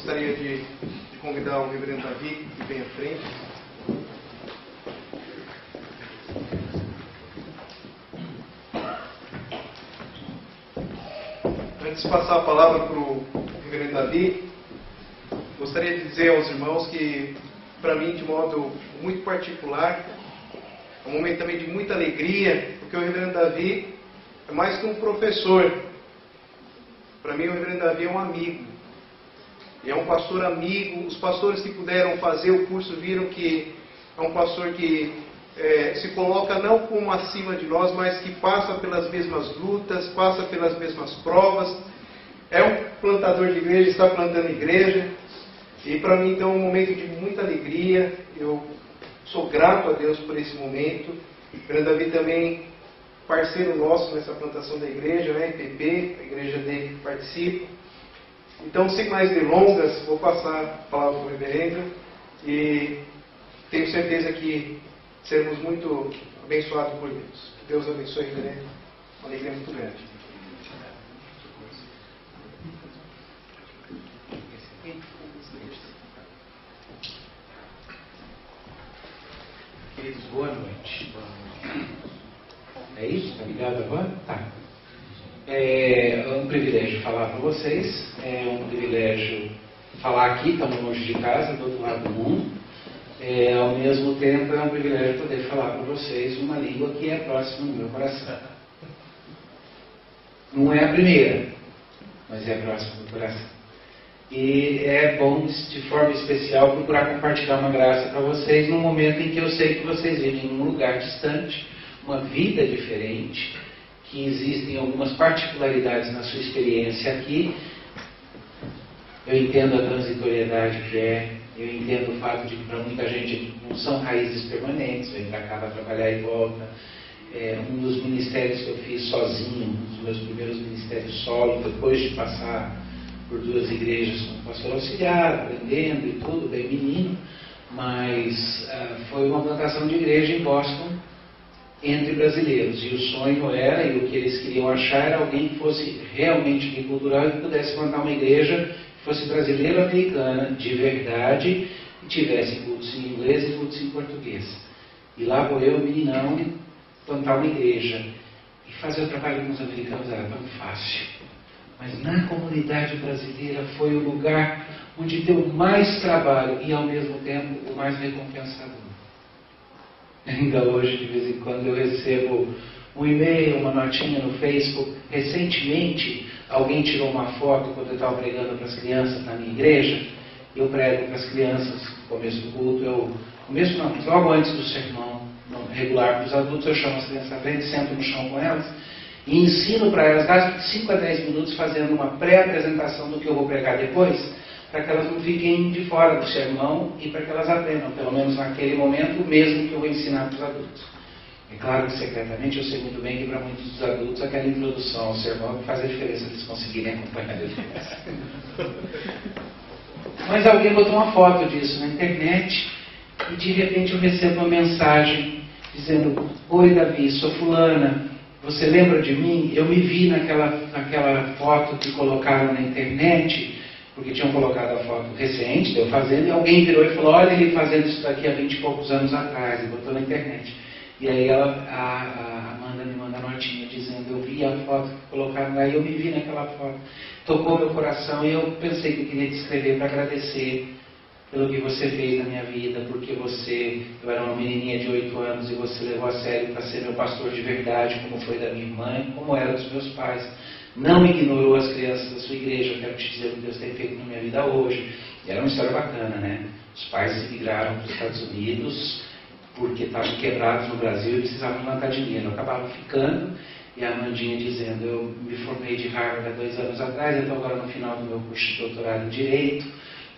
gostaria de, de convidar o reverendo Davi que vem à frente. Antes de passar a palavra para o reverendo Davi, gostaria de dizer aos irmãos que, para mim, de modo muito particular, é um momento também de muita alegria, porque o reverendo Davi é mais que um professor. Para mim, o reverendo Davi é um amigo. É um pastor amigo. Os pastores que puderam fazer o curso viram que é um pastor que é, se coloca não como acima de nós, mas que passa pelas mesmas lutas, passa pelas mesmas provas. É um plantador de igreja, está plantando igreja. E para mim, então, é um momento de muita alegria. Eu sou grato a Deus por esse momento. O Davi também, parceiro nosso nessa plantação da igreja, né? IPP, a igreja dele participa. Então, sem mais delongas, vou passar a palavra para o reverendo e tenho certeza que seremos muito abençoados por Deus. Que Deus abençoe, reverendo. Uma alegria muito grande. Queridos, boa noite. É isso? Tá ligado agora? Tá. É um privilégio falar para vocês, é um privilégio falar aqui, estamos longe de casa, do outro lado do mundo. É, ao mesmo tempo, é um privilégio poder falar para vocês uma língua que é próxima do meu coração. Não é a primeira, mas é próxima do coração. E é bom, de forma especial, procurar compartilhar uma graça para vocês num momento em que eu sei que vocês vivem em um lugar distante, uma vida diferente, que existem algumas particularidades na sua experiência aqui. Eu entendo a transitoriedade que é, eu entendo o fato de que para muita gente não são raízes permanentes, vem para cá para trabalhar e volta. É, um dos ministérios que eu fiz sozinho, um dos meus primeiros ministérios solo, depois de passar por duas igrejas como pastor auxiliar, aprendendo e tudo, bem menino, mas uh, foi uma plantação de igreja em Boston entre brasileiros. E o sonho era, e o que eles queriam achar, era alguém que fosse realmente bicultural e que pudesse plantar uma igreja que fosse brasileiro-americana, de verdade, e tivesse cultos em inglês e cultos em português. E lá vou eu, meninão, plantar uma igreja. E fazer o trabalho com os americanos era tão fácil mas na comunidade brasileira foi o lugar onde deu mais trabalho e ao mesmo tempo o mais recompensador. Ainda hoje, de vez em quando, eu recebo um e-mail, uma notinha no Facebook. Recentemente, alguém tirou uma foto quando eu estava pregando para as crianças na minha igreja. Eu prego para as crianças no começo do culto. Eu, começo não, logo antes do sermão regular para os adultos, eu chamo as crianças à frente, sento no chão com elas e ensino para elas, gasto 5 a 10 minutos fazendo uma pré-apresentação do que eu vou pregar depois, para que elas não fiquem de fora do sermão e para que elas aprendam, pelo menos naquele momento, o mesmo que eu vou ensinar para os adultos. É claro que secretamente eu sei muito bem que para muitos dos adultos aquela introdução ao sermão faz a diferença eles conseguirem acompanhar a diferença. Mas alguém botou uma foto disso na internet e de repente eu recebo uma mensagem dizendo: Oi Davi, sou fulana, você lembra de mim? Eu me vi naquela, naquela foto que colocaram na internet, porque tinham colocado a foto recente, eu fazendo, e alguém virou e falou, olha ele fazendo isso daqui há vinte e poucos anos atrás, e botou na internet. E aí ela, a, a Amanda me manda notinha dizendo, eu vi a foto que colocaram lá, e eu me vi naquela foto. Tocou meu coração e eu pensei que eu queria te escrever para agradecer pelo que você fez na minha vida, porque você, eu era uma menininha de oito anos e você levou a sério para ser meu pastor de verdade, como foi da minha mãe, como era dos meus pais. Não ignorou as crianças da sua igreja, eu quero te dizer o que Deus tem feito na minha vida hoje. E era uma história bacana, né? Os pais migraram para os Estados Unidos porque estavam quebrados no Brasil e precisavam levantar dinheiro. Acabavam ficando e a Amandinha dizendo, eu me formei de Harvard há dois anos atrás, eu estou agora no final do meu curso de doutorado em Direito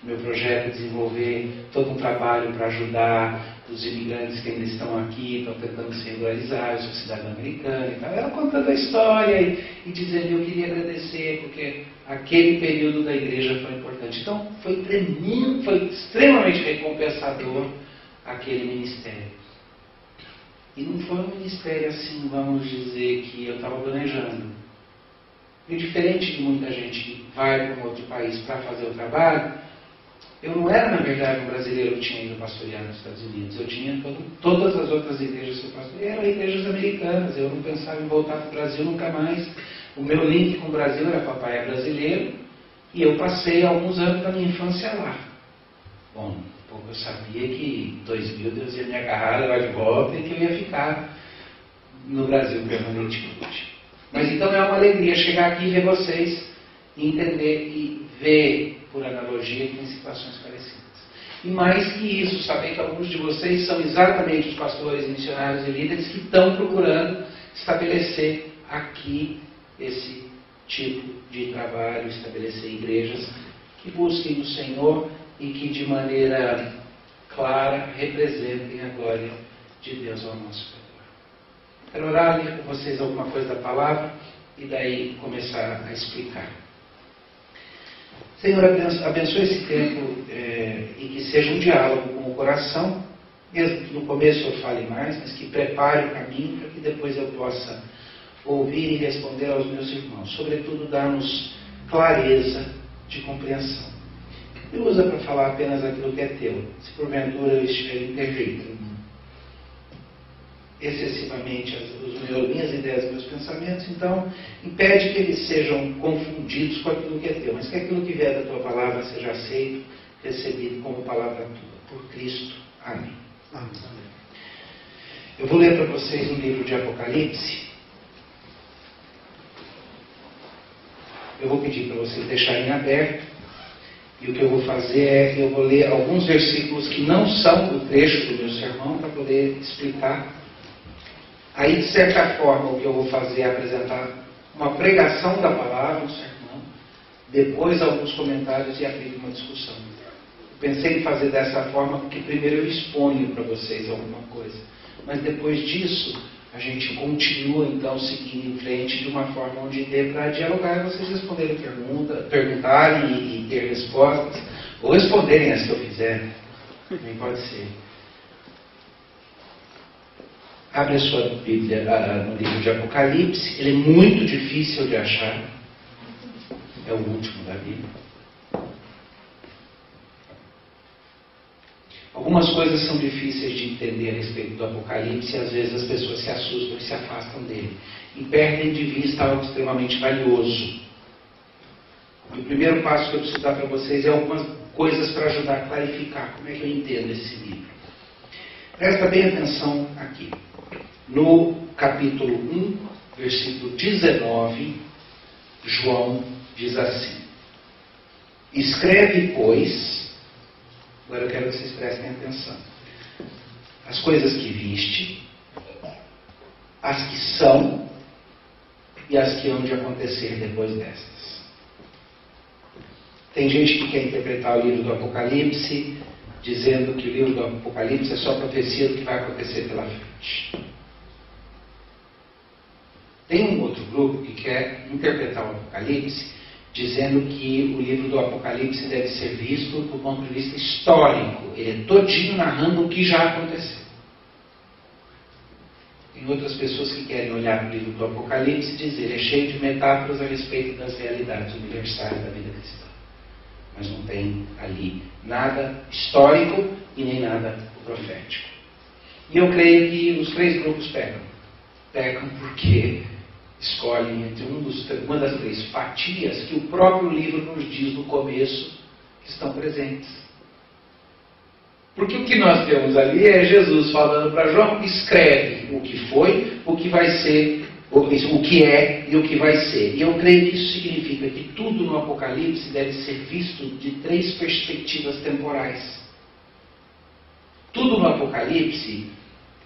meu projeto é desenvolver todo um trabalho para ajudar os imigrantes que ainda estão aqui, estão tentando se regularizar, eu sou cidadã americana e tal. Ela contando a história e, e dizendo eu queria agradecer porque aquele período da igreja foi importante. Então foi tremendo, foi extremamente recompensador aquele ministério. E não foi um ministério assim, vamos dizer, que eu estava planejando. E diferente de muita gente que vai para um outro país para fazer o trabalho, Eu não era, na verdade, um brasileiro que tinha ido pastorear nos Estados Unidos. Eu tinha todo, todas as outras igrejas que eu pastoreei eram igrejas americanas. Eu não pensava em voltar para o Brasil nunca mais. O meu link com o Brasil era papai é brasileiro. E eu passei alguns anos da minha infância lá. Bom, pouco eu sabia que em 2000 Deus ia me agarrar, levar de volta e que eu ia ficar no Brasil permanentemente. Mas então é uma alegria chegar aqui e ver vocês, entender e ver por analogia que tem situações parecidas. E mais que isso, saber que alguns de vocês são exatamente os pastores, missionários e líderes que estão procurando estabelecer aqui esse tipo de trabalho, estabelecer igrejas que busquem o Senhor e que de maneira clara representem a glória de Deus ao nosso Pai. Quero orar, ler com vocês alguma coisa da palavra e daí começar a explicar. Senhor, abençoe esse tempo é, e que seja um diálogo com o coração, mesmo que no começo eu fale mais, mas que prepare o caminho para que depois eu possa ouvir e responder aos meus irmãos. Sobretudo, dar-nos clareza de compreensão. Me usa para falar apenas aquilo que é teu, se porventura eu estiver imperfeito excessivamente as, as minhas ideias, meus pensamentos, então impede que eles sejam confundidos com aquilo que é teu, mas que aquilo que vier da tua palavra seja aceito, recebido como palavra tua, por Cristo. Amém. Amém. Eu vou ler para vocês um livro de Apocalipse. Eu vou pedir para vocês deixarem aberto. E o que eu vou fazer é eu vou ler alguns versículos que não são o trecho do meu sermão para poder explicar Aí, de certa forma, o que eu vou fazer é apresentar uma pregação da palavra, um sermão, depois alguns comentários e abrir uma discussão. pensei em fazer dessa forma porque primeiro eu exponho para vocês alguma coisa, mas depois disso a gente continua então seguindo em frente de uma forma onde dê para dialogar e vocês responderem pergunta, perguntarem e, e ter respostas, ou responderem as que eu fizer, também pode ser. Abre a sua Bíblia no livro de Apocalipse. Ele é muito difícil de achar. É o último da Bíblia. Algumas coisas são difíceis de entender a respeito do Apocalipse e às vezes as pessoas se assustam e se afastam dele. E perdem de vista algo extremamente valioso. o primeiro passo que eu preciso dar para vocês é algumas coisas para ajudar a clarificar como é que eu entendo esse livro. Presta bem atenção aqui no capítulo 1, versículo 19, João diz assim: Escreve, pois, agora eu quero que vocês prestem atenção, as coisas que viste, as que são e as que hão de acontecer depois destas. Tem gente que quer interpretar o livro do Apocalipse dizendo que o livro do Apocalipse é só profecia do que vai acontecer pela frente. Tem um outro grupo que quer interpretar o Apocalipse dizendo que o livro do Apocalipse deve ser visto do ponto de vista histórico. Ele é todinho narrando o que já aconteceu. Tem outras pessoas que querem olhar o livro do Apocalipse e dizer ele é cheio de metáforas a respeito das realidades universais da vida cristã. Mas não tem ali nada histórico e nem nada profético. E eu creio que os três grupos pecam. Pecam porque escolhem entre um dos, uma das três fatias que o próprio livro nos diz no começo que estão presentes. Porque o que nós temos ali é Jesus falando para João: escreve o que foi, o que vai ser, o que é e o que vai ser. E eu creio que isso significa que tudo no Apocalipse deve ser visto de três perspectivas temporais. Tudo no Apocalipse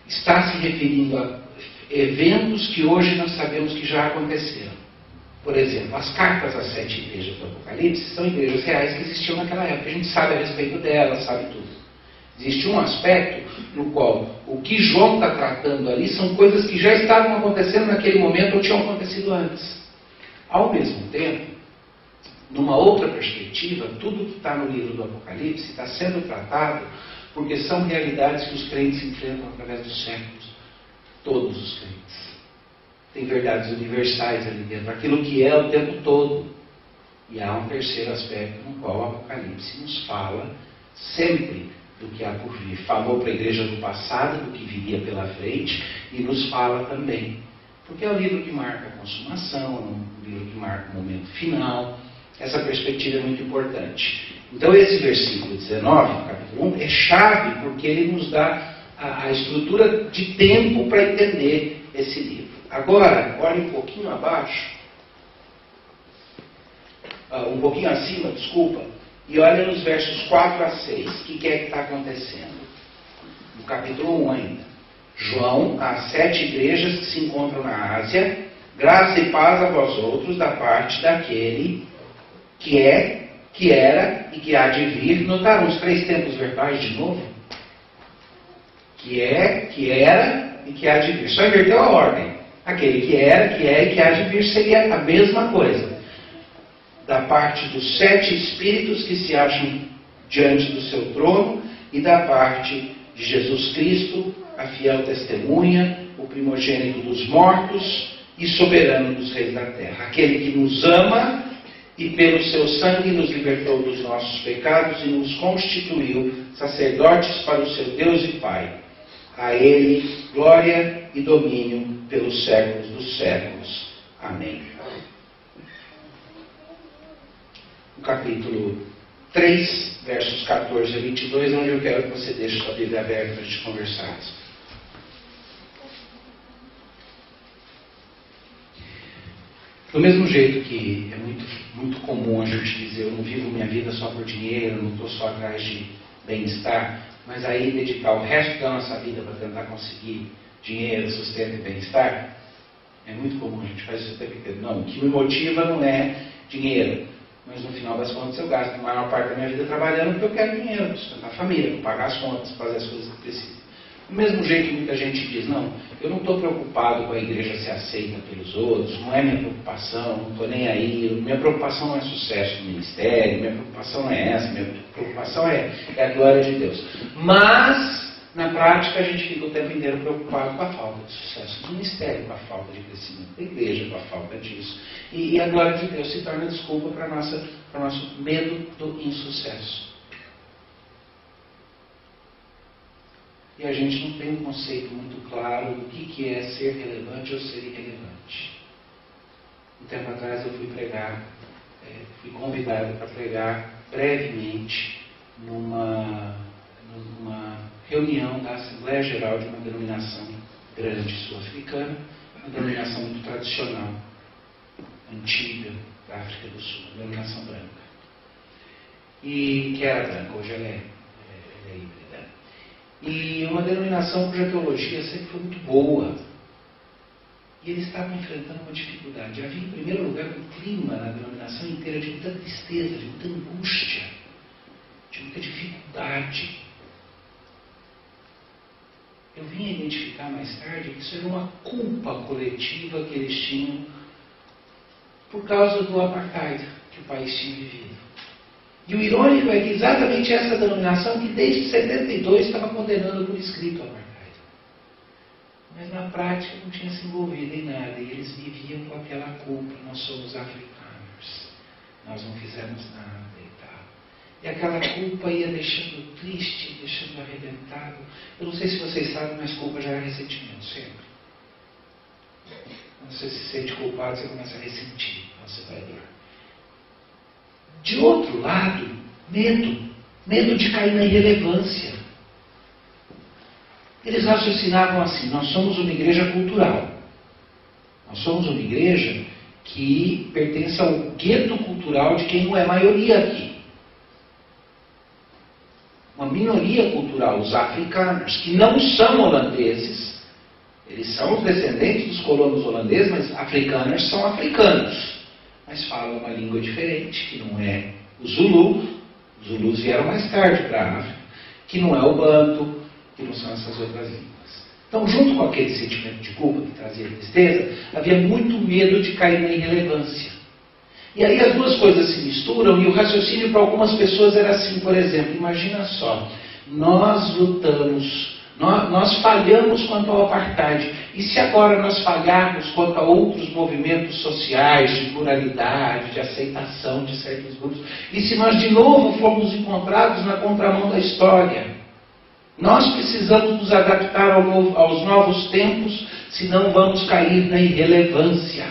está se referindo a eventos que hoje nós sabemos que já aconteceram. Por exemplo, as cartas às sete igrejas do Apocalipse são igrejas reais que existiam naquela época. A gente sabe a respeito delas, sabe tudo. Existe um aspecto no qual o que João está tratando ali são coisas que já estavam acontecendo naquele momento ou tinham acontecido antes. Ao mesmo tempo, numa outra perspectiva, tudo que está no livro do Apocalipse está sendo tratado porque são realidades que os crentes enfrentam através dos séculos todos os crentes. Tem verdades universais ali dentro, aquilo que é o tempo todo. E há um terceiro aspecto no qual o Apocalipse nos fala sempre do que há por vir. Falou para a igreja do passado, do que viria pela frente, e nos fala também. Porque é o livro que marca a consumação, é um livro que marca o momento final. Essa perspectiva é muito importante. Então, esse versículo 19, capítulo 1, é chave porque ele nos dá a, a estrutura de tempo para entender esse livro. Agora, olhe um pouquinho abaixo, uh, um pouquinho acima, desculpa, e olha nos versos 4 a 6. O que, que é que está acontecendo? No capítulo 1 ainda. João, às sete igrejas que se encontram na Ásia, graça e paz a vós outros da parte daquele que é, que era e que há de vir. Notaram os três tempos verbais de novo? Que é, que era e que há de vir. Só inverteu a ordem. Aquele que era, que é e que há de vir seria a mesma coisa. Da parte dos sete espíritos que se acham diante do seu trono e da parte de Jesus Cristo, a fiel testemunha, o primogênito dos mortos e soberano dos reis da terra. Aquele que nos ama e pelo seu sangue nos libertou dos nossos pecados e nos constituiu sacerdotes para o seu Deus e Pai. A Ele glória e domínio pelos séculos dos séculos. Amém. O capítulo 3, versos 14 a 22, onde eu quero que você deixe sua Bíblia aberta para a gente conversar. Do mesmo jeito que é muito, muito comum a gente dizer, eu não vivo minha vida só por dinheiro, não estou só atrás de bem-estar, mas aí dedicar o resto da nossa vida para tentar conseguir dinheiro, sustento e bem-estar, é muito comum a gente faz isso o tempo. Não, o que me motiva não é dinheiro, mas no final das contas eu gasto a maior parte da minha vida trabalhando porque eu quero dinheiro, sustentar a família, pagar as contas, fazer as coisas que preciso. Do mesmo jeito que muita gente diz, não, eu não estou preocupado com a igreja ser aceita pelos outros, não é minha preocupação, não estou nem aí, minha preocupação não é sucesso no ministério, minha preocupação é essa, minha preocupação é, é a glória de Deus. Mas, na prática, a gente fica o tempo inteiro preocupado com a falta de sucesso do ministério, com a falta de crescimento da igreja, com a falta disso. E, e a glória de Deus se torna desculpa para o nosso medo do insucesso. E a gente não tem um conceito muito claro do que, que é ser relevante ou ser irrelevante. Um tempo atrás eu fui pregar, é, fui convidado para pregar brevemente numa, numa reunião da Assembleia Geral de uma denominação grande sul-africana, uma denominação muito tradicional, antiga da África do Sul, uma denominação branca. E que era branca, hoje ela é, é, é híbrida e uma denominação cuja teologia sempre foi muito boa. E eles estavam enfrentando uma dificuldade. Havia, em primeiro lugar, um clima na denominação inteira de muita tristeza, de muita angústia, de muita dificuldade. Eu vim a identificar mais tarde que isso era uma culpa coletiva que eles tinham por causa do apartheid que o país tinha vivido. E o irônico é que exatamente essa denominação que desde 72 estava condenando por escrito a apartheid. Mas na prática não tinha se envolvido em nada e eles viviam com aquela culpa, nós somos africanos, nós não fizemos nada e tal. E aquela culpa ia deixando triste, deixando arrebentado. Eu não sei se vocês sabem, mas culpa já é ressentimento, sempre. Quando você se sente culpado, você começa a ressentir ao separador. De outro lado, medo. Medo de cair na irrelevância. Eles raciocinavam assim: nós somos uma igreja cultural. Nós somos uma igreja que pertence ao gueto cultural de quem não é maioria aqui. Uma minoria cultural, os africanos, que não são holandeses. Eles são os descendentes dos colonos holandeses, mas africanos são africanos mas falam uma língua diferente, que não é o Zulu. Os Zulus vieram mais tarde para a África, que não é o Banto, que não são essas outras línguas. Então, junto com aquele sentimento de culpa que trazia tristeza, havia muito medo de cair na irrelevância. E aí as duas coisas se misturam e o raciocínio para algumas pessoas era assim, por exemplo, imagina só, nós lutamos, nós, nós falhamos quanto ao apartheid E se agora nós falharmos quanto a outros movimentos sociais de pluralidade, de aceitação de certos grupos, e se nós de novo formos encontrados na contramão da história? Nós precisamos nos adaptar ao novo, aos novos tempos, senão vamos cair na irrelevância.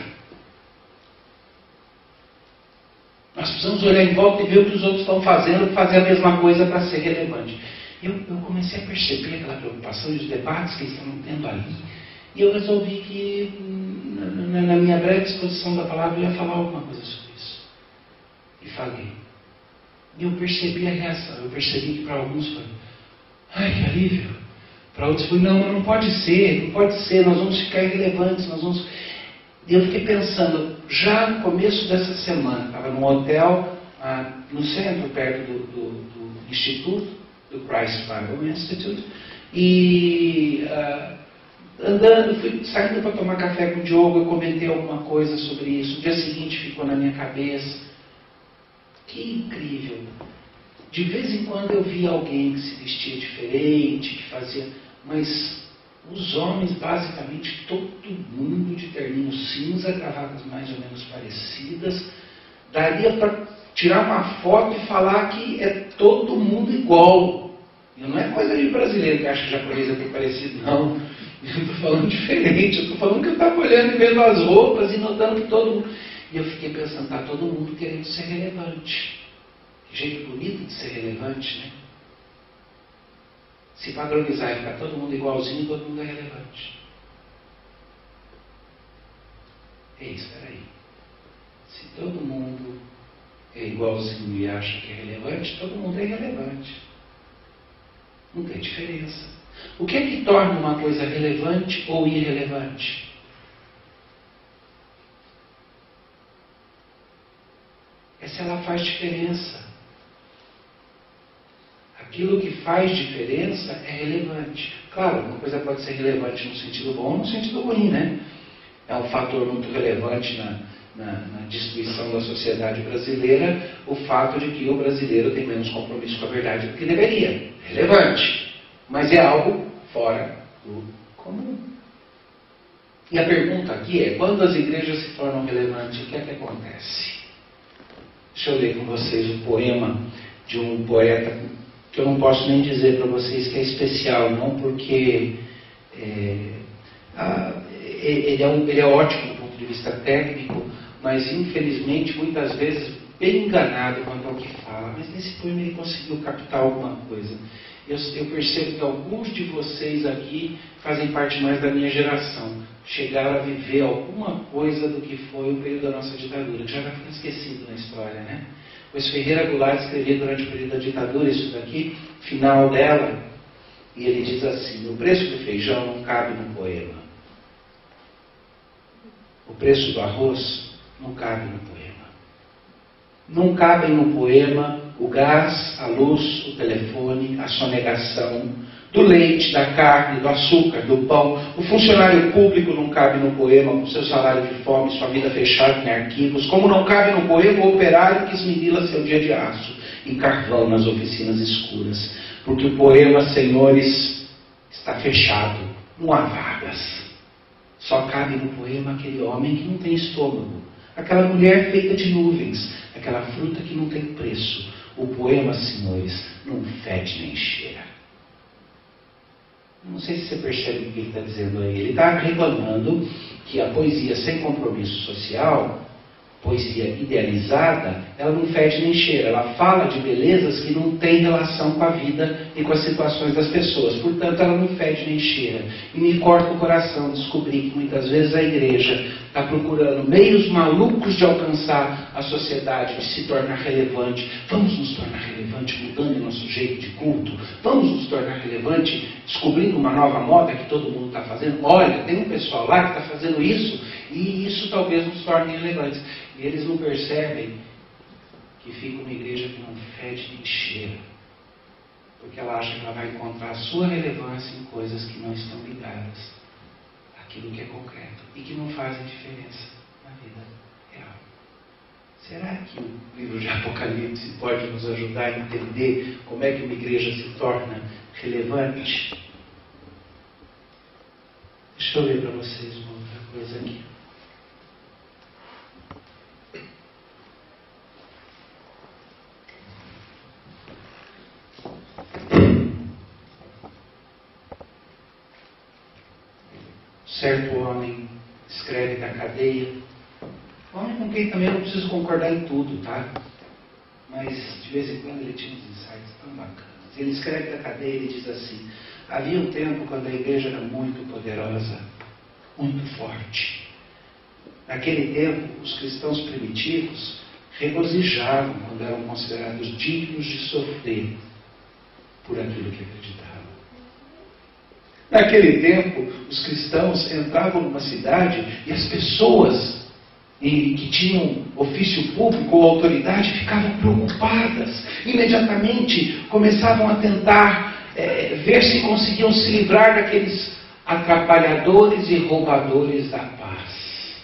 Nós precisamos olhar em volta e ver o que os outros estão fazendo, fazer a mesma coisa para ser relevante. Eu, eu, comecei a perceber aquela preocupação e os debates que estão tendo ali. E eu resolvi que, na, na minha breve exposição da palavra, eu ia falar alguma coisa sobre isso. E falei. E eu percebi a reação. Eu percebi que para alguns foi, ai, que alívio. Para outros foi, não, não pode ser, não pode ser, nós vamos ficar irrelevantes, nós vamos. E eu fiquei pensando, já no começo dessa semana, estava num hotel ah, no centro, perto do, do, do, Instituto, do Christ Bible Institute, e ah, andando, fui saindo para tomar café com o Diogo, eu comentei alguma coisa sobre isso. O dia seguinte ficou na minha cabeça. Que incrível! De vez em quando eu via alguém que se vestia diferente, que fazia. Mas os homens, basicamente, todo mundo de terninho cinza, gravatas mais ou menos parecidas, daria para tirar uma foto e falar que é todo mundo igual. E não é coisa de brasileiro que acha japonês é parecido, não. Eu estou falando diferente, eu estou falando que eu estava olhando e vendo as roupas e notando que todo mundo. E eu fiquei pensando, está todo mundo querendo ser relevante. Que jeito bonito de ser relevante, né? Se padronizar e ficar todo mundo igualzinho, todo mundo é relevante. Ei, espera aí. Se todo mundo é igualzinho e acha que é relevante, todo mundo é relevante. Não tem diferença. O que é que torna uma coisa relevante ou irrelevante? É se ela faz diferença. Aquilo que faz diferença é relevante. Claro, uma coisa pode ser relevante no sentido bom ou no sentido ruim, né? É um fator muito relevante na, na, na, destruição da sociedade brasileira o fato de que o brasileiro tem menos compromisso com a verdade do que deveria. Relevante. Mas é algo fora do comum. E a pergunta aqui é: quando as igrejas se tornam relevantes, o que é que acontece? Deixa eu ler com vocês um poema de um poeta que eu não posso nem dizer para vocês que é especial, não porque é, a, ele, é um, ele é ótimo do ponto de vista técnico, mas infelizmente muitas vezes bem enganado quanto ao que fala. Mas nesse poema ele conseguiu captar alguma coisa. Eu, eu, percebo que alguns de vocês aqui fazem parte mais da minha geração. Chegaram a viver alguma coisa do que foi o período da nossa ditadura, que já ficar esquecido na história, né? Pois Ferreira Goulart escrevia durante o período da ditadura isso daqui, final dela, e ele diz assim: o preço do feijão não cabe no poema. O preço do arroz não cabe no poema. Não cabem no poema o gás, a luz, o telefone, a sonegação, do leite, da carne, do açúcar, do pão. O funcionário público não cabe no poema com seu salário de fome, sua vida fechada em arquivos, como não cabe no poema o operário que esmedila seu dia de aço em carvão nas oficinas escuras. Porque o poema, senhores, está fechado, não há vagas. Só cabe no poema aquele homem que não tem estômago, aquela mulher feita de nuvens, aquela fruta que não tem preço, o poema, senhores, não fede nem cheira. Não sei se você percebe o que ele está dizendo aí. Ele está reclamando que a poesia sem compromisso social poesia idealizada, ela não fede nem cheira, ela fala de belezas que não têm relação com a vida e com as situações das pessoas. Portanto, ela não fede nem cheira. E me corta o coração descobrir que muitas vezes a igreja está procurando meios malucos de alcançar a sociedade, de se tornar relevante. Vamos nos tornar relevante mudando o nosso jeito de culto. Vamos nos tornar relevante descobrindo uma nova moda que todo mundo está fazendo. Olha, tem um pessoal lá que está fazendo isso e isso talvez nos torne relevantes. E eles não percebem que fica uma igreja que não fede nem cheira. Porque ela acha que ela vai encontrar a sua relevância em coisas que não estão ligadas àquilo que é concreto e que não fazem diferença na vida real. Será que o livro de Apocalipse pode nos ajudar a entender como é que uma igreja se torna relevante? Deixa eu ler para vocês uma outra coisa aqui. Certo homem escreve da cadeia. Homem com quem também eu não preciso concordar em tudo, tá? Mas de vez em quando ele tinha uns insights tão bacanas. Ele escreve da cadeia e diz assim: Havia um tempo quando a igreja era muito poderosa, muito forte. Naquele tempo, os cristãos primitivos regozijavam quando eram considerados dignos de sofrer por aquilo que acreditavam. Naquele tempo, os cristãos entravam numa cidade e as pessoas que tinham ofício público ou autoridade ficavam preocupadas. Imediatamente começavam a tentar é, ver se conseguiam se livrar daqueles atrapalhadores e roubadores da paz.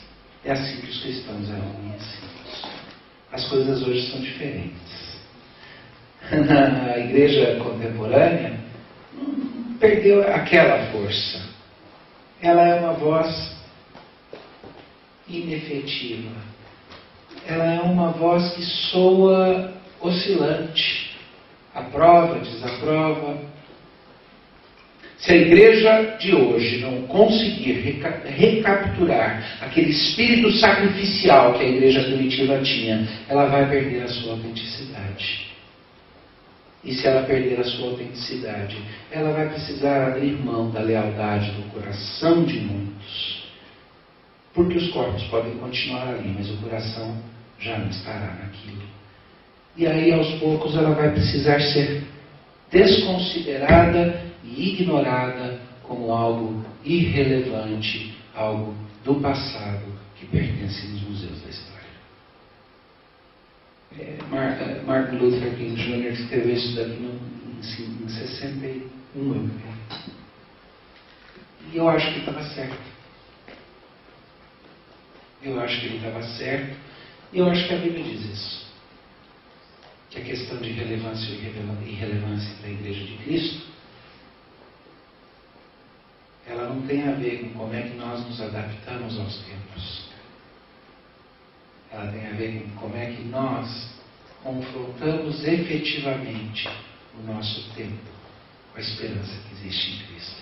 É assim que os cristãos eram conhecidos. As coisas hoje são diferentes. Na igreja contemporânea, perdeu aquela força. Ela é uma voz inefetiva. Ela é uma voz que soa oscilante. Aprova, desaprova. Se a igreja de hoje não conseguir reca recapturar aquele espírito sacrificial que a igreja primitiva tinha, ela vai perder a sua autenticidade. E se ela perder a sua autenticidade, ela vai precisar abrir mão da lealdade do coração de muitos. Porque os corpos podem continuar ali, mas o coração já não estará naquilo. E aí, aos poucos, ela vai precisar ser desconsiderada e ignorada como algo irrelevante, algo do passado que pertence nos museus da história. Martin Luther King Jr. escreveu isso daqui no, em, em 61, eu. E eu acho que estava certo. Eu acho que ele estava certo. E eu acho que a Bíblia diz isso. Que a questão de relevância e irrelevância da Igreja de Cristo, ela não tem a ver com como é que nós nos adaptamos aos tempos ela tem a ver com como é que nós confrontamos efetivamente o nosso tempo com a esperança que existe em Cristo.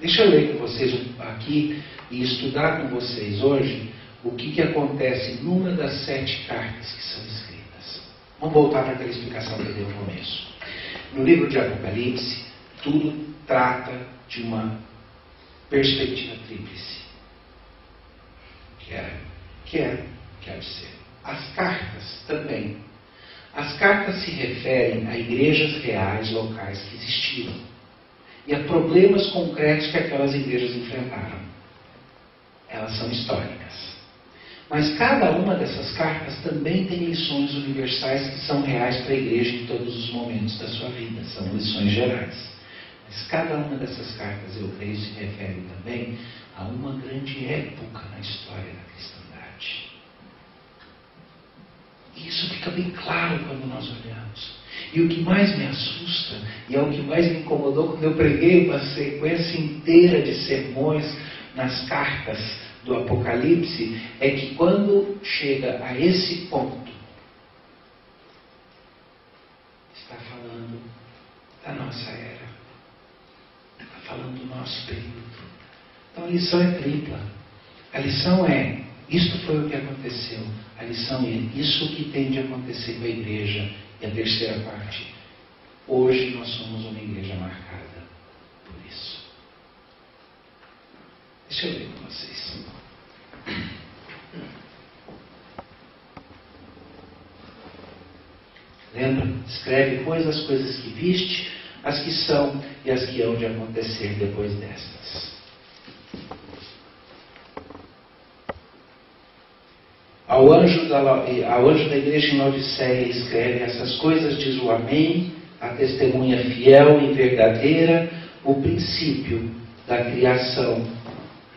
Deixa eu ler com vocês aqui e estudar com vocês hoje o que, que acontece numa das sete cartas que são escritas. Vamos voltar para aquela explicação que eu dei no começo. No livro de Apocalipse, tudo trata de uma perspectiva tríplice. Que é, que é quer ser. As cartas também. As cartas se referem a igrejas reais locais que existiram e a problemas concretos que aquelas igrejas enfrentaram. Elas são históricas. Mas cada uma dessas cartas também tem lições universais que são reais para a igreja em todos os momentos da sua vida, são lições gerais. Mas cada uma dessas cartas, eu creio, se refere também a uma grande época na história da cristandade. Isso fica bem claro quando nós olhamos. E o que mais me assusta, e é o que mais me incomodou quando eu preguei uma sequência inteira de sermões nas cartas do Apocalipse, é que quando chega a esse ponto, está falando da nossa era, está falando do nosso período. Então a lição é tripla. A lição é isto foi o que aconteceu. A lição é isso que tem de acontecer com a igreja. E a terceira parte. Hoje nós somos uma igreja marcada por isso. Deixa eu ler com vocês. Lembra? Escreve, pois, as coisas que viste, as que são e as que hão de acontecer depois destas. Ao anjo, da, ao anjo da igreja em Laodiceia escreve essas coisas, diz o Amém, a testemunha fiel e verdadeira, o princípio da criação.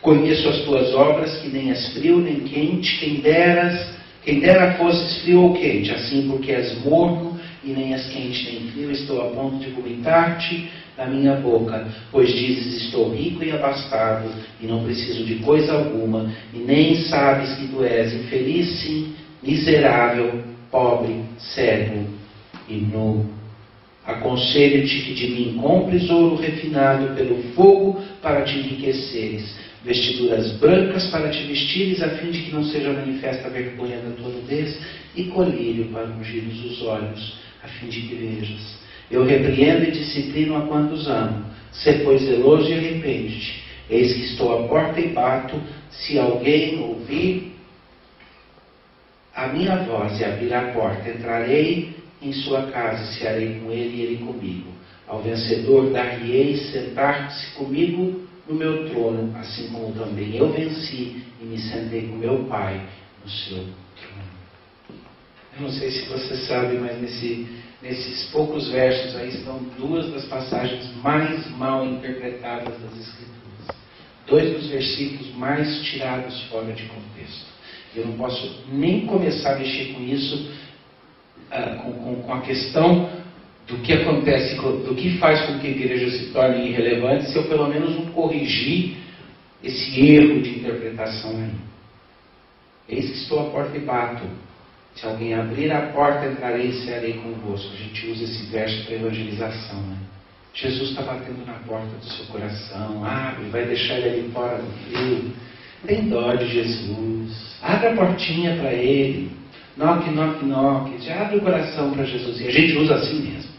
Conheço as tuas obras, que nem és frio nem quente, quem deras, quem dera fosses frio ou quente, assim porque és morno e nem és quente nem frio, estou a ponto de vomitar-te da minha boca, pois dizes: Estou rico e abastado, e não preciso de coisa alguma, e nem sabes que tu és infeliz, sim, miserável, pobre, cego e nu. Aconselho-te que de mim compres ouro refinado pelo fogo para te enriqueceres, vestiduras brancas para te vestires, a fim de que não seja manifesta a vergonha da tua nudez, e colírio para ungires os olhos, a fim de que vejas. Eu repreendo e disciplino a quantos amo. Sê, pois, zeloso e arrepende-te. Eis que estou à porta e bato. Se alguém ouvir a minha voz e abrir a porta, entrarei em sua casa cearei com ele e ele comigo. Ao vencedor dar-lhe-ei sentar-se comigo no meu trono, assim como também eu venci e me sentei com meu Pai no seu trono. Eu não sei se você sabe, mas nesse, nesses poucos versos aí estão duas das passagens mais mal interpretadas das Escrituras. Dois dos versículos mais tirados fora de contexto. Eu não posso nem começar a mexer com isso, com, com, com a questão do que acontece, do que faz com que a igreja se torne irrelevante, se eu pelo menos não corrigir esse erro de interpretação aí. Eis que estou à porta e bato. Se alguém abrir a porta, entrarei e cearei convosco. A gente usa esse verso para evangelização. Né? Jesus está batendo na porta do seu coração. Abre, vai deixar ele ali fora no frio. Tem dó de Jesus. Abre a portinha para ele. Knock, knock, knock. Já abre o coração para Jesus. E a gente usa assim mesmo.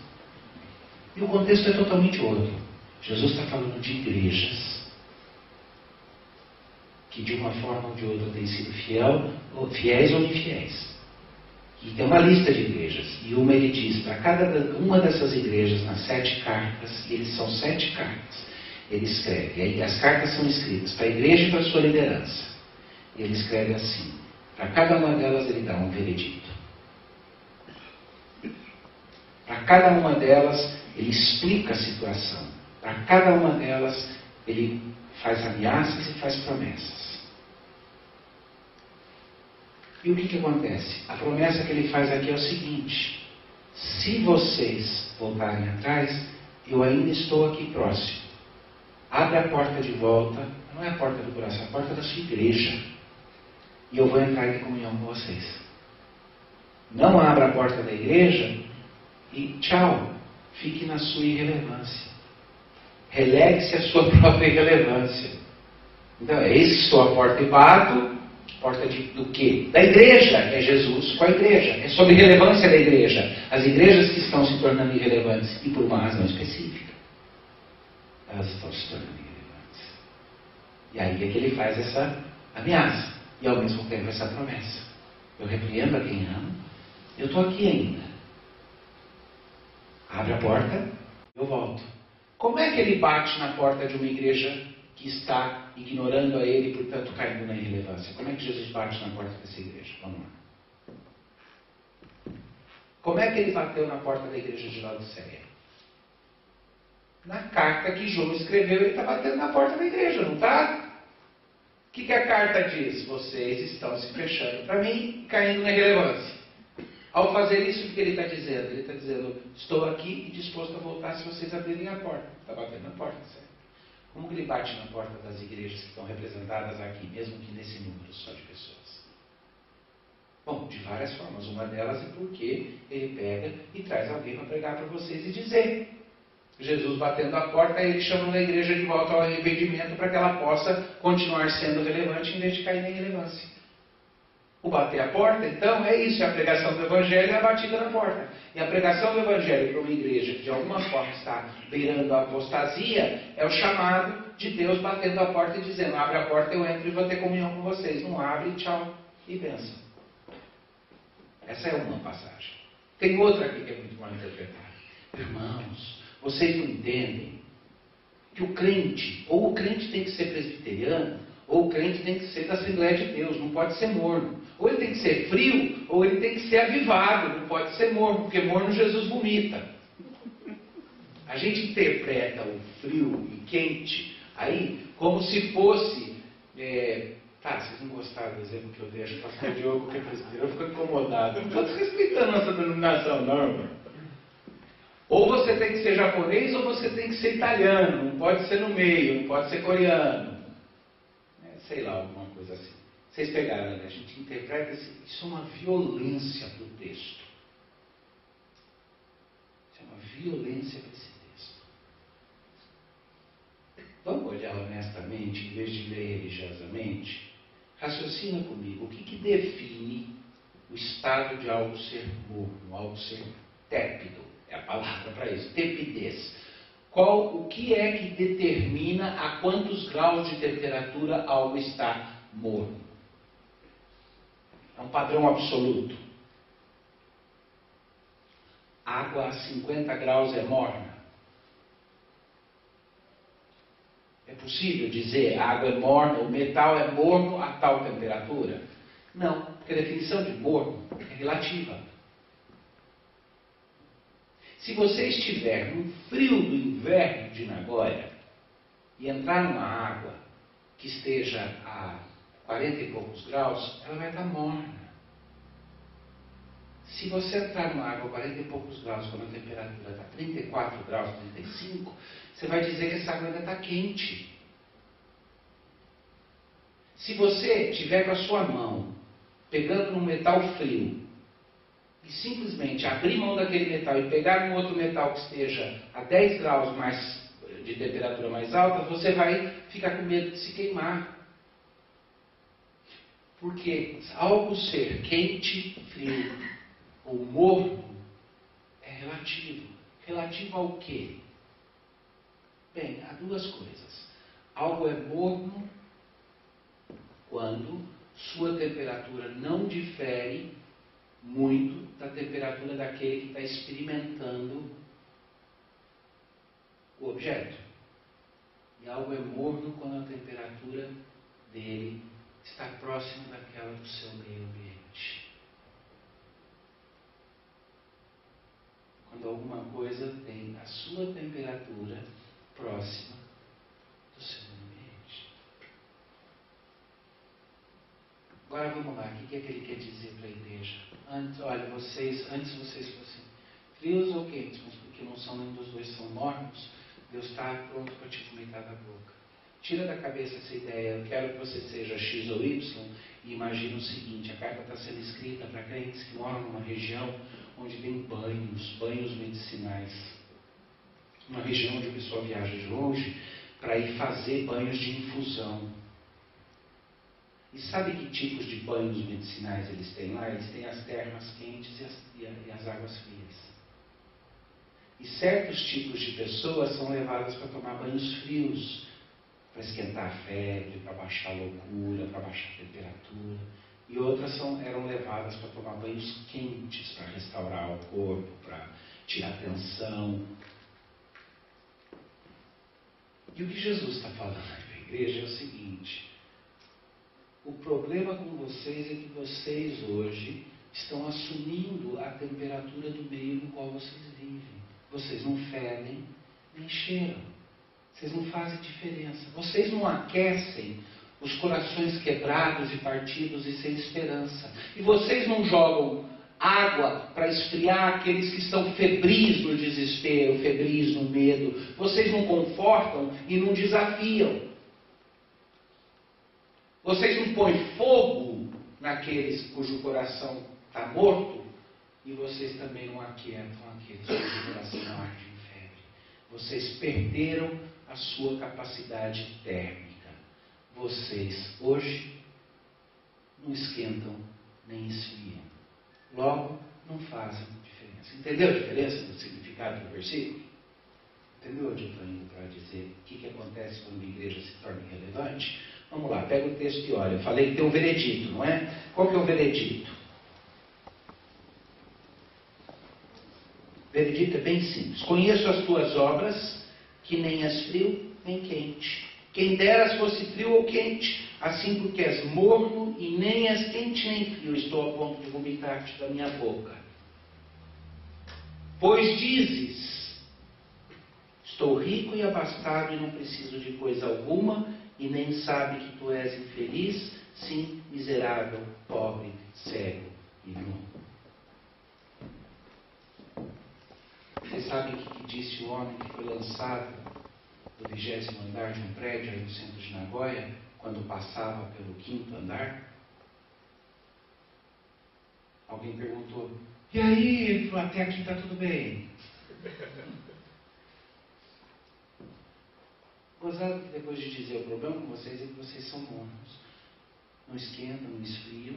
E o contexto é totalmente outro. Jesus está falando de igrejas que de uma forma ou de outra têm sido fiel, fiéis ou infiéis. E tem uma lista de igrejas. E uma ele diz, para cada uma dessas igrejas, nas sete cartas, e eles são sete cartas, ele escreve. E as cartas são escritas para a igreja e para a sua liderança. E ele escreve assim. Para cada uma delas ele dá um veredito. Para cada uma delas ele explica a situação. Para cada uma delas, ele faz ameaças e faz promessas. E o que, que acontece? A promessa que ele faz aqui é o seguinte: se vocês voltarem atrás, eu ainda estou aqui próximo. Abre a porta de volta, não é a porta do coração, é a porta da sua igreja. E eu vou entrar em comunhão com vocês. Não abra a porta da igreja e tchau, fique na sua irrelevância. Relegue-se a sua própria irrelevância. Então, é que estou à porta e bato. Porta de, do quê? Da igreja, é Jesus com a igreja. É sobre relevância da igreja. As igrejas que estão se tornando irrelevantes, e por uma razão específica, elas estão se tornando irrelevantes. E aí é que ele faz essa ameaça. E ao mesmo tempo essa promessa. Eu repreendo a quem ama. Eu estou aqui ainda. Abre a porta, eu volto. Como é que ele bate na porta de uma igreja que está ignorando a ele e, portanto, caindo na irrelevância? Como é que Jesus bate na porta dessa igreja? Vamos lá. Como é que ele bateu na porta da igreja de Laodiceia? Na carta que João escreveu, ele está batendo na porta da igreja, não está? O que, que a carta diz? Vocês estão se fechando para mim caindo na irrelevância. Ao fazer isso, o que ele está dizendo? Ele está dizendo: Estou aqui e disposto a voltar se vocês abrirem a porta. Está batendo na porta, certo? Como que ele bate na porta das igrejas que estão representadas aqui, mesmo que nesse número só de pessoas? Bom, de várias formas. Uma delas é porque ele pega e traz alguém para pregar para vocês e dizer. Jesus batendo a porta, ele chama a igreja de volta ao arrependimento para que ela possa continuar sendo relevante em vez de cair na irrelevância. O bater a porta, então, é isso, é a pregação do Evangelho e a batida na porta. E a pregação do Evangelho para uma igreja que de alguma forma está beirando a apostasia é o chamado de Deus batendo a porta e dizendo: abre a porta, eu entro e vou ter comunhão com vocês. Não abre, tchau e benção. Essa é uma passagem. Tem outra aqui que é muito mal interpretada. Irmãos, vocês não entendem que o crente, ou o crente tem que ser presbiteriano, ou o crente tem que ser da Assembleia de Deus, não pode ser morno. Ou ele tem que ser frio, ou ele tem que ser avivado, não pode ser morno, porque morno Jesus vomita. A gente interpreta o frio e quente aí como se fosse. É, tá, vocês não gostaram do exemplo que eu dei, acho que pastor Diogo que é presbítero, eu fico incomodado. Não estou respeitando nossa denominação, não, irmão. Ou você tem que ser japonês ou você tem que ser italiano, não pode ser no meio, não pode ser coreano. Sei lá, alguma coisa assim. Vocês pegaram, né? A gente interpreta isso é uma violência para o texto. Isso é uma violência para esse texto. Vamos olhar honestamente, em vez de ler religiosamente? Raciocina comigo, o que, que define o estado de algo ser morno, algo ser tépido? É a palavra para isso, tepidez. Qual, o que é que determina a quantos graus de temperatura algo está morno? É um padrão absoluto. Água a 50 graus é morna. É possível dizer água é morna, o metal é morno a tal temperatura? Não, porque a definição de morno é relativa. Se você estiver no frio do inverno de Nagoya e entrar numa água que esteja a 40 e poucos graus, ela vai estar morna. Se você entrar numa água a 40 e poucos graus, quando a temperatura está 34 graus, 35, você vai dizer que essa água ainda está quente. Se você tiver com a sua mão pegando num metal frio e simplesmente abrir mão daquele metal e pegar um outro metal que esteja a 10 graus mais de temperatura mais alta, você vai ficar com medo de se queimar. Porque algo ser quente, frio ou morno é relativo. Relativo ao quê? Bem, há duas coisas. Algo é morno quando sua temperatura não difere muito da temperatura daquele que está experimentando o objeto. E algo é morno quando a temperatura dele está próximo daquela do seu meio ambiente. Quando alguma coisa tem a sua temperatura próxima do seu ambiente. Agora vamos lá, o que é que ele quer dizer para a igreja? Antes, olha, vocês, antes vocês fossem frios ou quentes, mas porque não são nenhum dos dois são mornos, Deus está pronto para te vomitar da boca. Tira da cabeça essa ideia, eu quero que você seja X ou Y, e imagine o seguinte, a carta está sendo escrita para crentes que moram numa região onde tem banhos, banhos medicinais. Uma região onde a pessoa viaja de longe para ir fazer banhos de infusão. E sabe que tipos de banhos medicinais eles têm lá? Eles têm as termas quentes e as, e as águas frias. E certos tipos de pessoas são levadas para tomar banhos frios, para esquentar a febre, para baixar a loucura, para baixar a temperatura. E outras são, eram levadas para tomar banhos quentes, para restaurar o corpo, para tirar a tensão. E o que Jesus está falando para a igreja é o seguinte: o problema com vocês é que vocês hoje estão assumindo a temperatura do meio no qual vocês vivem. Vocês não fedem nem cheiram. Vocês não fazem diferença. Vocês não aquecem os corações quebrados e partidos e sem esperança. E vocês não jogam água para esfriar aqueles que estão febris no desespero, febris no medo. Vocês não confortam e não desafiam. Vocês não põem fogo naqueles cujo coração está morto e vocês também não aquietam aqueles cujo coração arde em febre. Vocês perderam a sua capacidade térmica. Vocês hoje não esquentam nem esfriam. Logo, não fazem diferença. Entendeu a diferença do significado do versículo? Entendeu onde eu estou indo para dizer o que, que acontece quando a igreja se torna irrelevante? Vamos lá, pega o texto e olha. Eu falei que tem um veredito, não é? Qual que é o veredito? O veredito é bem simples. Conheço as tuas obras que nem és frio nem quente. Quem dera fosse frio ou quente, assim porque és morno e nem és quente nem frio, estou a ponto de vomitar-te da minha boca. Pois dizes: Estou rico e abastado e não preciso de coisa alguma, e nem sabe que tu és infeliz, sim, miserável, pobre, cego e nu. Vocês sabem o que, que disse o homem que foi lançado do vigésimo andar de um prédio aí no centro de Nagoya, quando passava pelo quinto andar? Alguém perguntou, e aí, até aqui está tudo bem? Gozado que depois de dizer o problema com vocês é que vocês são mornos. Não esquentam, não esfriam.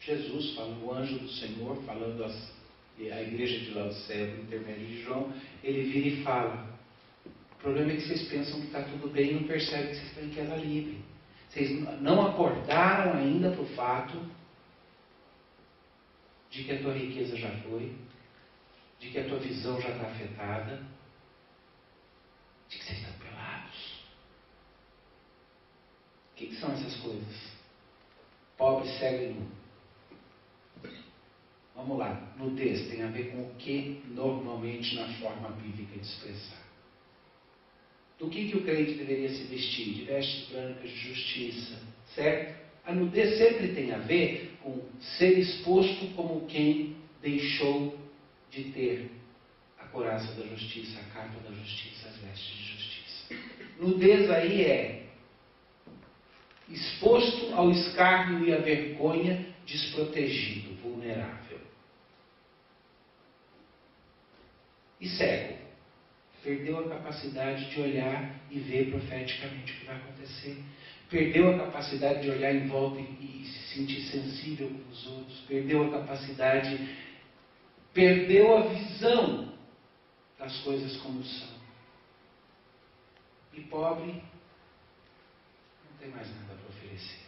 Jesus fala, o anjo do Senhor, falando à igreja de Laodiceia, por intermédio de João, ele vira e fala: o problema é que vocês pensam que está tudo bem e não percebem que vocês estão em queda livre. Vocês não acordaram ainda para o fato de que a tua riqueza já foi, de que a tua visão já está afetada, de que vocês estão O que, que são essas coisas? Pobre, cego e nu. Vamos lá, nudez tem a ver com o que normalmente na forma bíblica de expressar. Do que, que o crente deveria se vestir? De vestes brancas de justiça, certo? A nudez sempre tem a ver com ser exposto como quem deixou de ter a coraça da justiça, a capa da justiça, as vestes de justiça. Nudez aí é exposto ao escárnio e à vergonha, desprotegido, vulnerável. E cego. Perdeu a capacidade de olhar e ver profeticamente o que vai acontecer. Perdeu a capacidade de olhar em volta e, se sentir sensível com os outros. Perdeu a capacidade, perdeu a visão das coisas como são. E pobre não tem mais nada para oferecer.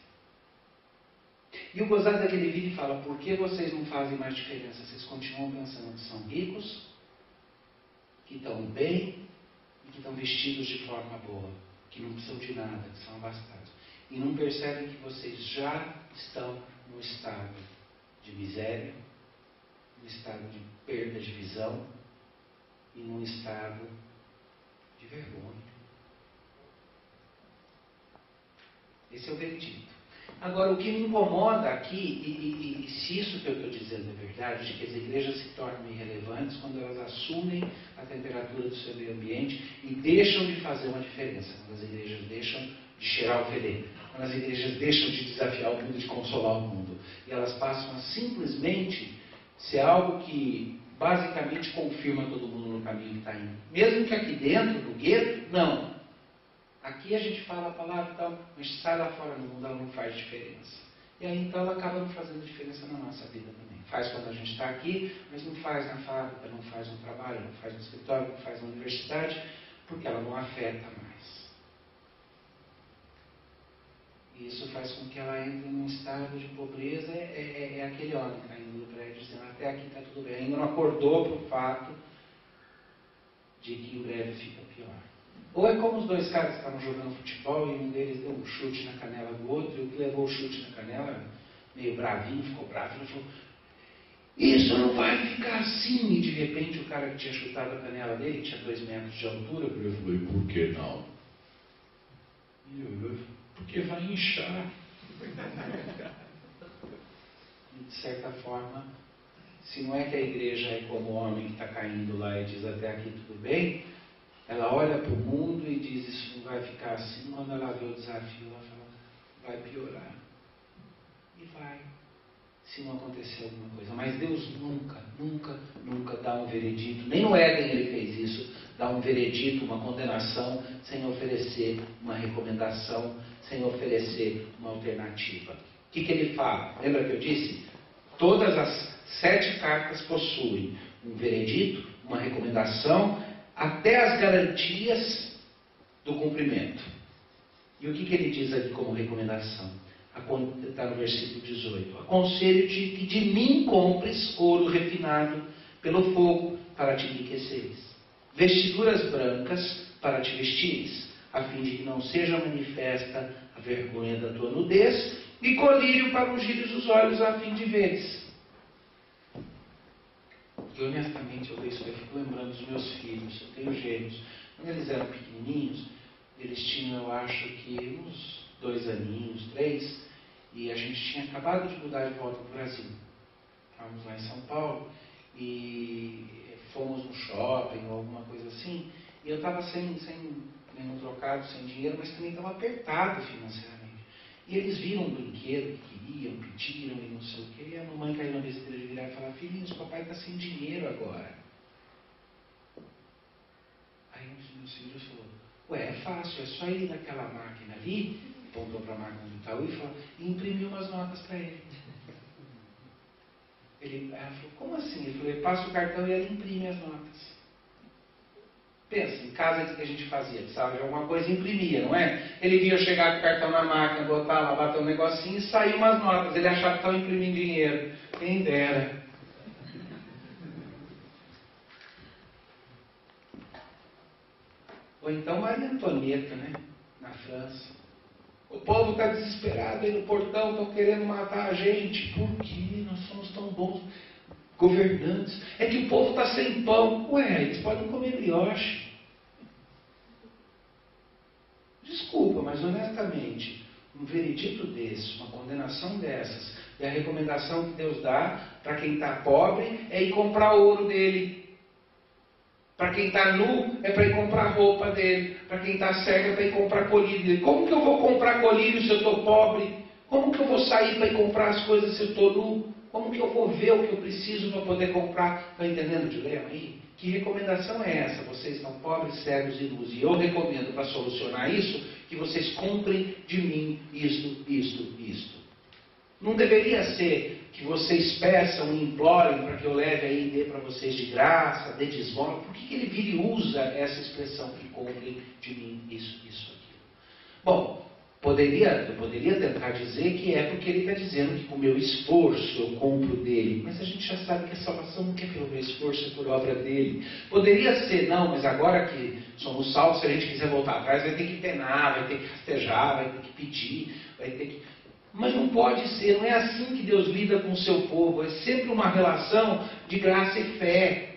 E o gozado daquele vídeo fala: por que vocês não fazem mais diferença? Vocês continuam pensando que são ricos, que estão bem e que estão vestidos de forma boa, que não precisam de nada, que são abastados. E não percebem que vocês já estão no estado de miséria, no estado de perda de visão e num estado de vergonha. Esse é o veredito. Agora, o que me incomoda aqui, e, e, e se isso que eu estou dizendo é verdade, de que as igrejas se tornam irrelevantes quando elas assumem a temperatura do seu meio ambiente e deixam de fazer uma diferença, quando as igrejas deixam de cheirar o fedor, quando as igrejas deixam de desafiar o mundo, de consolar o mundo, e elas passam a simplesmente ser algo que basicamente confirma todo mundo no caminho que está indo. Mesmo que aqui dentro, no gueto, não. Aqui a gente fala a palavra e tal, mas sai lá fora no mundo, ela não faz diferença. E aí então ela acaba não fazendo diferença na nossa vida também. Faz quando a gente está aqui, mas não faz na fábrica, não faz no trabalho, não faz no escritório, não faz na universidade, porque ela não afeta mais. E isso faz com que ela entre num estado de pobreza. É, é, é aquele homem caindo do prédio dizendo: até aqui está tudo bem. Ainda não acordou para o fato de que em breve fica pior. Ou é como os dois caras que estavam jogando futebol e um deles deu um chute na canela do outro, e o que levou o chute na canela, meio bravinho, ficou bravo, ele falou: Isso não vai ficar assim. E de repente o cara que tinha chutado a canela dele tinha dois metros de altura. Eu falei: Por que não? E eu, porque vai inchar. E de certa forma, se não é que a igreja é como o homem que está caindo lá e diz até aqui tudo bem, ela olha para o mundo e diz: Isso não vai ficar assim. Quando ela vê o desafio, ela fala: Vai piorar. E vai, se não acontecer alguma coisa. Mas Deus nunca, nunca, nunca dá um veredito. Nem no Éden ele fez isso: dá um veredito, uma condenação, sem oferecer uma recomendação, sem oferecer uma alternativa. O que, que ele fala? Lembra que eu disse? Todas as sete cartas possuem um veredito, uma recomendação até as garantias do cumprimento. E o que, que ele diz aqui como recomendação? Está no versículo 18. Aconselho-te que de mim compres ouro refinado pelo fogo para te enriqueceres, vestiduras brancas para te vestires, a fim de que não seja manifesta a vergonha da tua nudez, e colírio para ungires os olhos a fim de veres. E honestamente eu vejo, eu fico lembrando dos meus filhos, eu tenho gêmeos. Quando eles eram pequenininhos, eles tinham, eu acho que uns dois aninhos, três, e a gente tinha acabado de mudar de volta para o Brasil. Estávamos lá em São Paulo e fomos no shopping ou alguma coisa assim, e eu estava sem, sem nenhum trocado, sem dinheiro, mas também estava apertado financeiramente. E eles viram um brinquedo que queriam, pediram e não sei o que, e a mamãe caiu na besteira de virar e falar, filhinhos, papai está sem dinheiro agora. Aí um dos filhos falou, ué, é fácil, é só ir naquela máquina ali, apontou para a máquina do Itaú e falou, e imprimiu umas notas para ele. Ele ela falou, como assim? Ele falou, passa o cartão e ela imprime as notas. Pensa, em casa que a gente fazia, sabe? Alguma coisa imprimia, não é? Ele via chegar com o cartão na máquina, botar lá, bater um negocinho e sair umas notas. Ele achava que estava imprimindo dinheiro. Quem dera. Ou então Maria Antonieta, né? Na França. O povo está desesperado aí no portão, estão querendo matar a gente. Por que nós somos tão bons governantes? É que o povo está sem pão. Ué, eles podem comer brioche. Desculpa, mas honestamente, um veredito desse, uma condenação dessas, e a recomendação que Deus dá para quem está pobre é ir comprar ouro dele. Para quem está nu, é para ir comprar roupa dele. Para quem está cego, é para ir comprar colírio dele. Como que eu vou comprar colírio se eu estou pobre? Como que eu vou sair para ir comprar as coisas se eu estou nu? Como que eu vou ver o que eu preciso para poder comprar? Está entendendo o dilema aí? Que recomendação é essa? Vocês estão pobres, cegos e nus. E eu recomendo para solucionar isso que vocês comprem de mim isto, isto, isto. Não deveria ser que vocês peçam e implorem para que eu leve aí e dê para vocês de graça, dê de. Por que, que ele vira e usa essa expressão que comprem de mim isso, isso, aquilo? Bom, Poderia, eu poderia tentar dizer que é porque ele está dizendo que com o meu esforço eu compro dele. Mas a gente já sabe que a salvação não é pelo meu esforço, é por obra dele. Poderia ser, não, mas agora que somos salvos, se a gente quiser voltar atrás, vai ter que penar, vai ter que rastejar, vai ter que pedir, vai ter que. Mas não pode ser, não é assim que Deus lida com o seu povo. É sempre uma relação de graça e fé.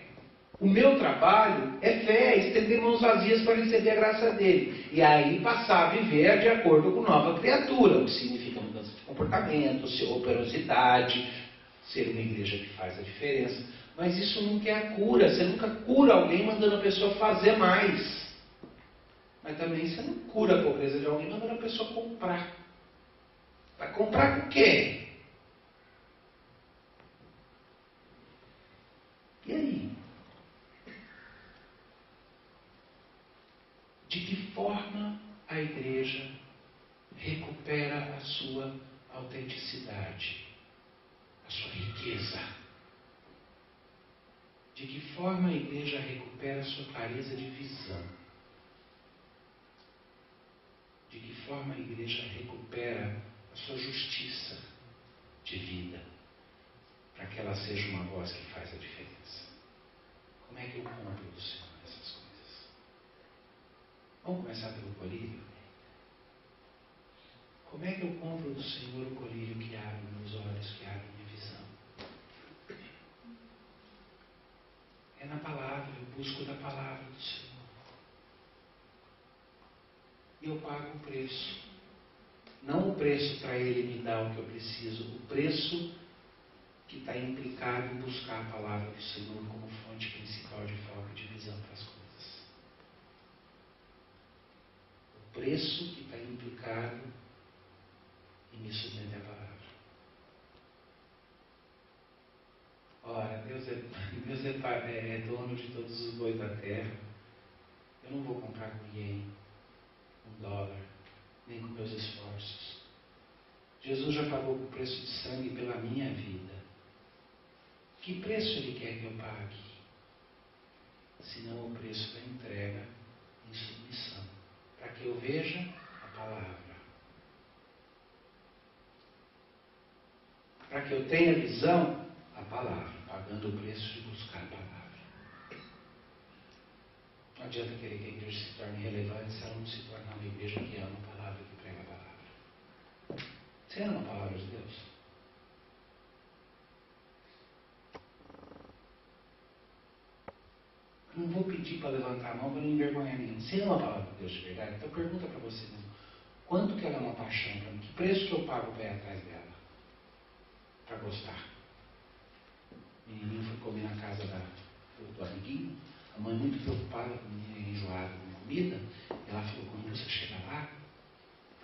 O meu trabalho é fé, estender mãos vazias para receber a graça dele. E aí passar a viver de acordo com nova criatura, o que significa mudança de comportamento, operosidade, ser uma igreja que faz a diferença. Mas isso nunca é a cura. Você nunca cura alguém mandando a pessoa fazer mais. Mas também você não cura a pobreza de alguém mandando a pessoa comprar. Vai comprar com o quê? E aí? de que forma a igreja recupera a sua autenticidade, a sua riqueza. De que forma a igreja recupera a sua clareza de visão. De que forma a igreja recupera a sua justiça de vida, para que ela seja uma voz que faz a diferença. Como é que eu compro do Senhor? Vamos começar pelo colírio? Como é que eu compro do Senhor o colírio que abre meus olhos, que abre minha visão? É na palavra, eu busco da palavra do Senhor. E eu pago o preço. Não o preço para Ele me dar o que eu preciso, o preço que está implicado em buscar a palavra do Senhor como fonte principal de foco e de visão para as coisas. Preço que está implicado em me submeter à palavra. Ora, Deus, é, Deus é, é, é, dono de todos os bois da terra. Eu não vou comprar com ninguém um dólar, nem com meus esforços. Jesus já pagou o preço de sangue pela minha vida. Que preço Ele quer que eu pague? Senão o preço da entrega em submissão para que eu veja a palavra. Para que eu tenha visão, a palavra, pagando o preço de buscar a palavra. Não adianta querer que a igreja se torne relevante se ela não se tornar uma igreja que ama a palavra, que prega a palavra. Você ama a palavra de Deus? Não vou pedir para levantar a mão para não envergonhar ninguém. Você ama a palavra de Deus de verdade? Então pergunta para você mesmo. Quanto que ela é uma paixão para mim? Que preço que eu pago para ir atrás dela? Para gostar. O menininho foi comer na casa da, do amiguinho, a mãe muito preocupada com o menino enjoado com comida, ela falou, quando você chegar lá,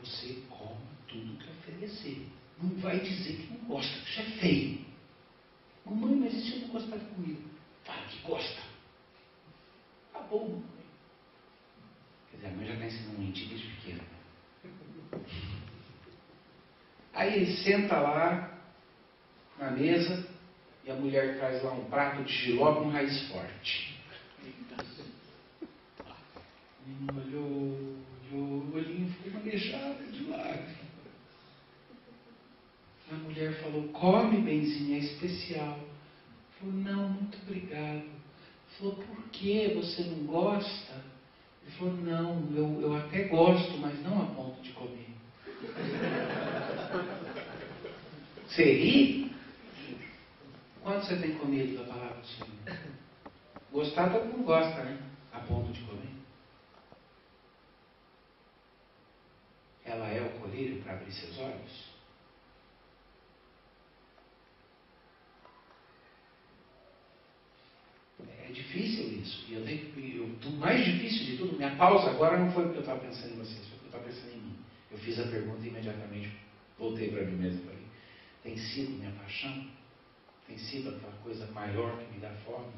você come tudo que oferecer. Não vai dizer que não gosta, que isso é feio. Mamãe, mas e se eu não gostar de comida? Fala que gosta. Bom, mamãe. Quer dizer, a mãe já está ensinando mentir desde pequeno. Aí ele senta lá na mesa e a mulher traz lá um prato de giló com raiz forte. O menino olhou, olhou, o olhinho ficou manejado de lágrimas. A mulher falou, come, benzinha, é especial. Ele falou, não, muito obrigado. Falou, por que você não gosta? Ele falou, não, eu, eu até gosto, mas não a ponto de comer. Ri? Quanto você tem comido da palavra do Senhor? Gostar todo mundo gosta, né? A ponto de comer. Ela é o colírio para abrir seus olhos? É difícil isso. E eu tenho que. o mais difícil de tudo, minha pausa agora não foi porque eu estava pensando em vocês, foi porque eu estava pensando em mim. Eu fiz a pergunta e imediatamente voltei para mim mesmo e falei: tem sido minha paixão? Tem sido aquela coisa maior que me dá fome?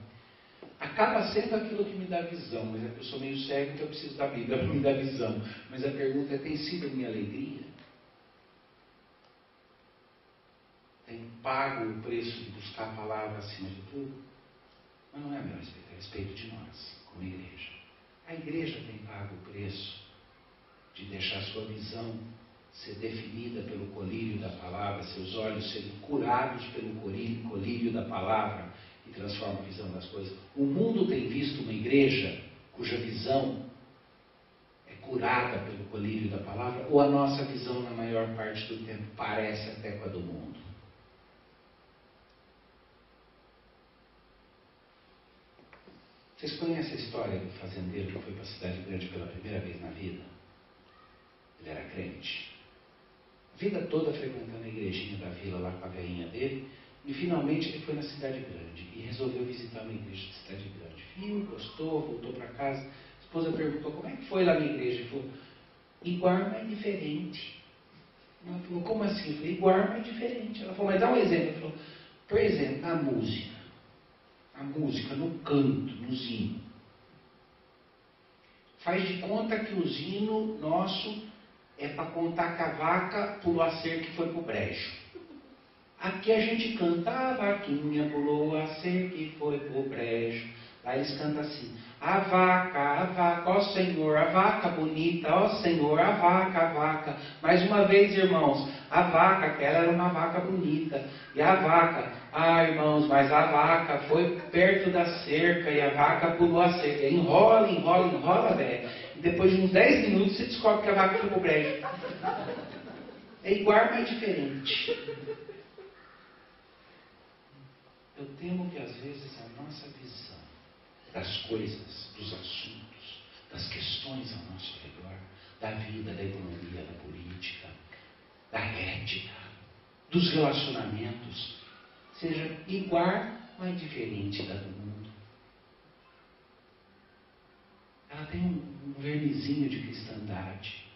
Acaba sendo aquilo que me dá visão, mas é que eu sou meio cego, então eu preciso da Bíblia para me dar visão. Mas a pergunta é: tem sido minha alegria? Tem pago o preço de buscar a palavra acima de tudo? Mas não é meu respeito, é respeito de nós, como igreja. A igreja tem pago o preço de deixar sua visão ser definida pelo colírio da palavra, seus olhos serem curados pelo colírio da palavra que transforma a visão das coisas. O mundo tem visto uma igreja cuja visão é curada pelo colírio da palavra, ou a nossa visão, na maior parte do tempo, parece até com a do mundo. Vocês conhecem a história do fazendeiro que foi para a cidade grande pela primeira vez na vida? Ele era crente. A vida toda frequentando a igrejinha da vila lá com a velhinha dele. E finalmente ele foi na cidade grande e resolveu visitar uma igreja de cidade grande. Viu, gostou, voltou para casa. A esposa perguntou como é que foi lá na igreja. Ele falou, igual, mas diferente. Ela falou, como assim? Eu falei, igual, mas diferente. Ela falou, mas dá um exemplo. Ele falou, por exemplo, a música a música, no canto, no zino. Faz de conta que o zino nosso é para contar que a vaca pulou a cerca que foi pro brejo. Aqui a gente canta, a vaquinha pulou a cerca e foi pro brejo. Lá eles cantam assim, a vaca, a vaca, ó Senhor, a vaca bonita, ó Senhor, a vaca, a vaca. Mais uma vez, irmãos, a vaca, aquela era uma vaca bonita. E a vaca, ah, irmãos, mas a vaca foi perto da cerca e a vaca pulou a cerca. Enrola, enrola, enrola, velho. Depois de uns 10 minutos você descobre que a vaca foi pro brejo. É igual, mas diferente. Eu temo que às vezes a nossa visão das coisas, dos assuntos, das questões ao nosso redor, da vida, da economia, da política, da ética, dos relacionamentos, seja igual, mas diferente da do mundo. Ela tem um, um vernizinho de cristandade.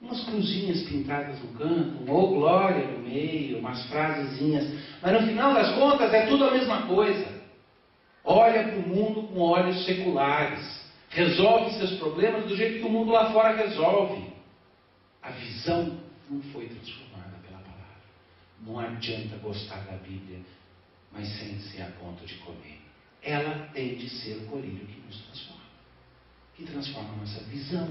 Umas cruzinhas pintadas no canto, um ou glória no meio, umas frasezinhas. Mas no final das contas é tudo a mesma coisa. Olha para o mundo com olhos seculares. Resolve seus problemas do jeito que o mundo lá fora resolve. A visão não foi transformada pela palavra. Não adianta gostar da Bíblia, mas sem ser a ponto de comer. Ela tem de ser o colírio que nos transforma, que transforma a nossa visão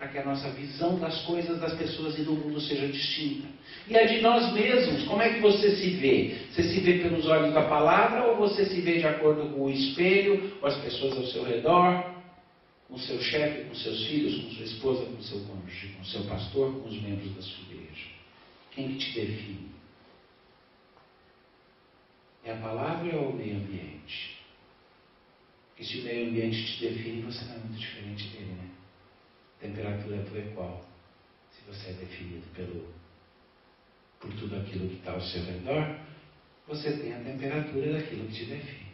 para que a nossa visão das coisas, das pessoas e do mundo seja distinta. E a de nós mesmos, como é que você se vê? Você se vê pelos olhos da palavra ou você se vê de acordo com o espelho, com as pessoas ao seu redor, com seu chefe, com seus filhos, com sua esposa, com seu cônjuge, com seu pastor, com os membros da sua igreja? Quem que te define? É a palavra ou o meio ambiente? Porque se o meio ambiente te define, você não é muito diferente dele, né? Temperatura é é qual? Se você é definido pelo, por tudo aquilo que está ao seu redor, você tem a temperatura daquilo que te define.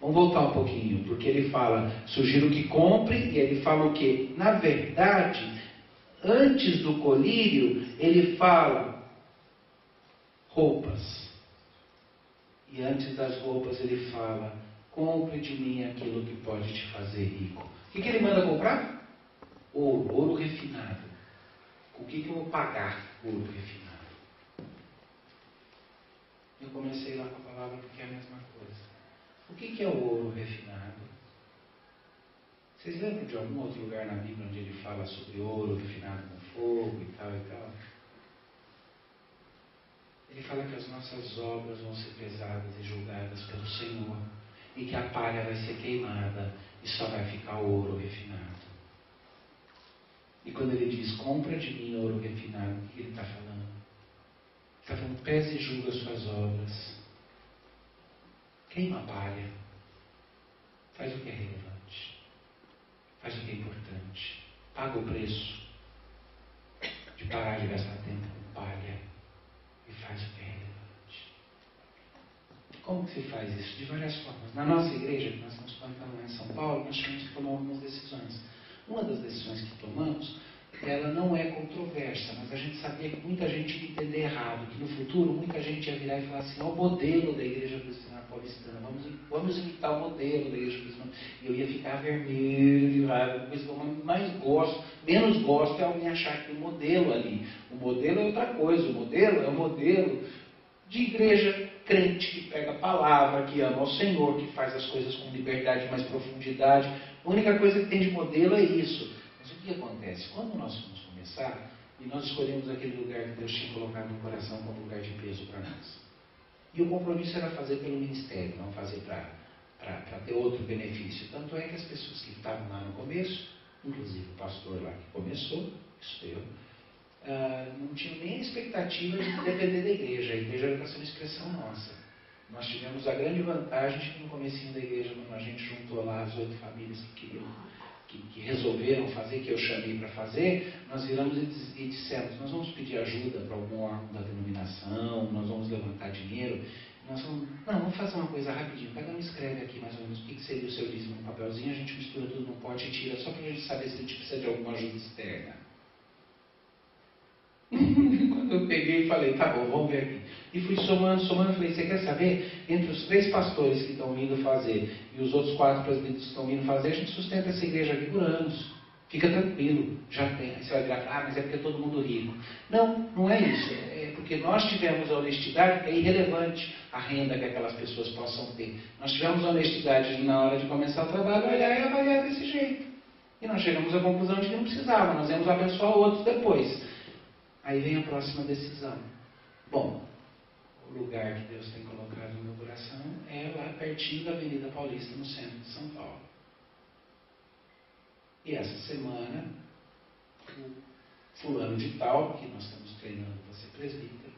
Vamos voltar um pouquinho, porque ele fala, sugiro que compre, e ele fala o que? Na verdade, antes do colírio, ele fala roupas. E antes das roupas, ele fala: compre de mim aquilo que pode te fazer rico. O que, que ele manda comprar? Ouro, ouro refinado. O que, que eu vou pagar ouro refinado? Eu comecei lá com a palavra porque é a mesma coisa. O que, que é o ouro refinado? Vocês lembram de algum outro lugar na Bíblia onde ele fala sobre ouro refinado com fogo e tal e tal? Ele fala que as nossas obras vão ser pesadas e julgadas pelo Senhor e que a palha vai ser queimada e só vai ficar ouro refinado. E quando ele diz, compra de mim ouro refinado, o que ele está falando? Está falando, pese e julga suas obras. Queima a palha. Faz o que é relevante. Faz o que é importante. Paga o preço de parar de gastar tempo com palha e faz o que. Como que se faz isso? De várias formas. Na nossa igreja, que nós estamos plantando lá em São Paulo, nós tivemos que tomar algumas decisões. Uma das decisões que tomamos, ela não é controversa, mas a gente sabia que muita gente ia entender errado, que no futuro muita gente ia virar e falar assim, é o modelo da igreja cristã paulistana, vamos, vamos imitar o modelo da igreja cristã. E eu ia ficar vermelho, que eu mais gosto, menos gosto é alguém achar que o modelo ali. O modelo é outra coisa, o modelo é o modelo de igreja crente que pega a palavra, que ama o Senhor, que faz as coisas com liberdade e mais profundidade. A única coisa que tem de modelo é isso. Mas o que acontece? Quando nós vamos começar, e nós escolhemos aquele lugar que Deus tinha colocado no coração como lugar de peso para nós. E o compromisso era fazer pelo ministério, não fazer para ter outro benefício. Tanto é que as pessoas que estavam lá no começo, inclusive o pastor lá que começou, isso eu, uh, não tinham nem expectativa de depender da igreja. A igreja era para ser uma expressão nossa. Nós tivemos a grande vantagem de que no comecinho da igreja, quando a gente juntou lá as oito famílias que queriam que, que, resolveram fazer, que eu chamei para fazer, nós viramos e, dissemos, nós vamos pedir ajuda para algum órgão da denominação, nós vamos levantar dinheiro. Nós vamos, não, vamos fazer uma coisa rapidinho, cada um escreve aqui mais ou menos o que, seria o seu dízimo no papelzinho, a gente mistura tudo num pote e tira, só para a gente saber se a gente precisa de alguma ajuda externa. Quando eu peguei e falei, tá bom, vamos ver aqui. E fui somando, somando, falei, você quer saber? Entre os três pastores que estão vindo fazer e os outros quatro presbíteros que estão vindo fazer, a gente sustenta essa igreja aqui por anos. Fica tranquilo, já tem. Você vai virar, ah, mas é porque é todo mundo rico. Não, não é isso. É porque nós tivemos a honestidade, é irrelevante a renda que aquelas pessoas possam ter. Nós tivemos a honestidade de, na hora de começar o trabalho, olhar e avaliar desse jeito. E nós chegamos à conclusão de que não precisava, nós íamos abençoar outros depois. Aí vem a próxima decisão. Bom, o lugar que Deus tem colocado no meu coração é lá pertinho da Avenida Paulista, no centro de São Paulo. E essa semana, o fulano de tal, que nós estamos treinando para ser presbítero,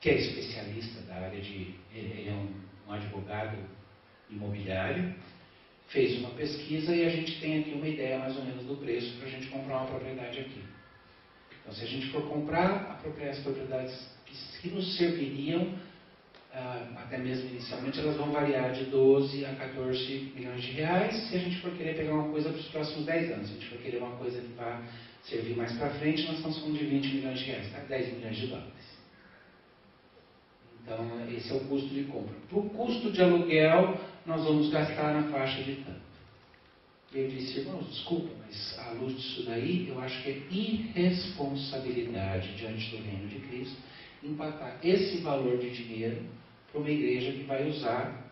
que é especialista da área de. Ele é um, um advogado imobiliário, fez uma pesquisa e a gente tem aqui uma ideia mais ou menos do preço para a gente comprar uma propriedade aqui. Então, se a gente for comprar as propriedades que, nos serviriam, ah, até mesmo inicialmente, elas vão variar de 12 a 14 milhões de reais. Se a gente for querer pegar uma coisa para os próximos 10 anos, se a gente for querer uma coisa que vai servir mais para frente, nós estamos falando de 20 milhões de reais, tá? 10 milhões de dólares. Então, esse é o custo de compra. Para o custo de aluguel, nós vamos gastar na faixa de tanto. Eu disse, irmãos, desculpa, mas à luz disso daí, eu acho que é irresponsabilidade diante do reino de Cristo empatar esse valor de dinheiro para uma igreja que vai usar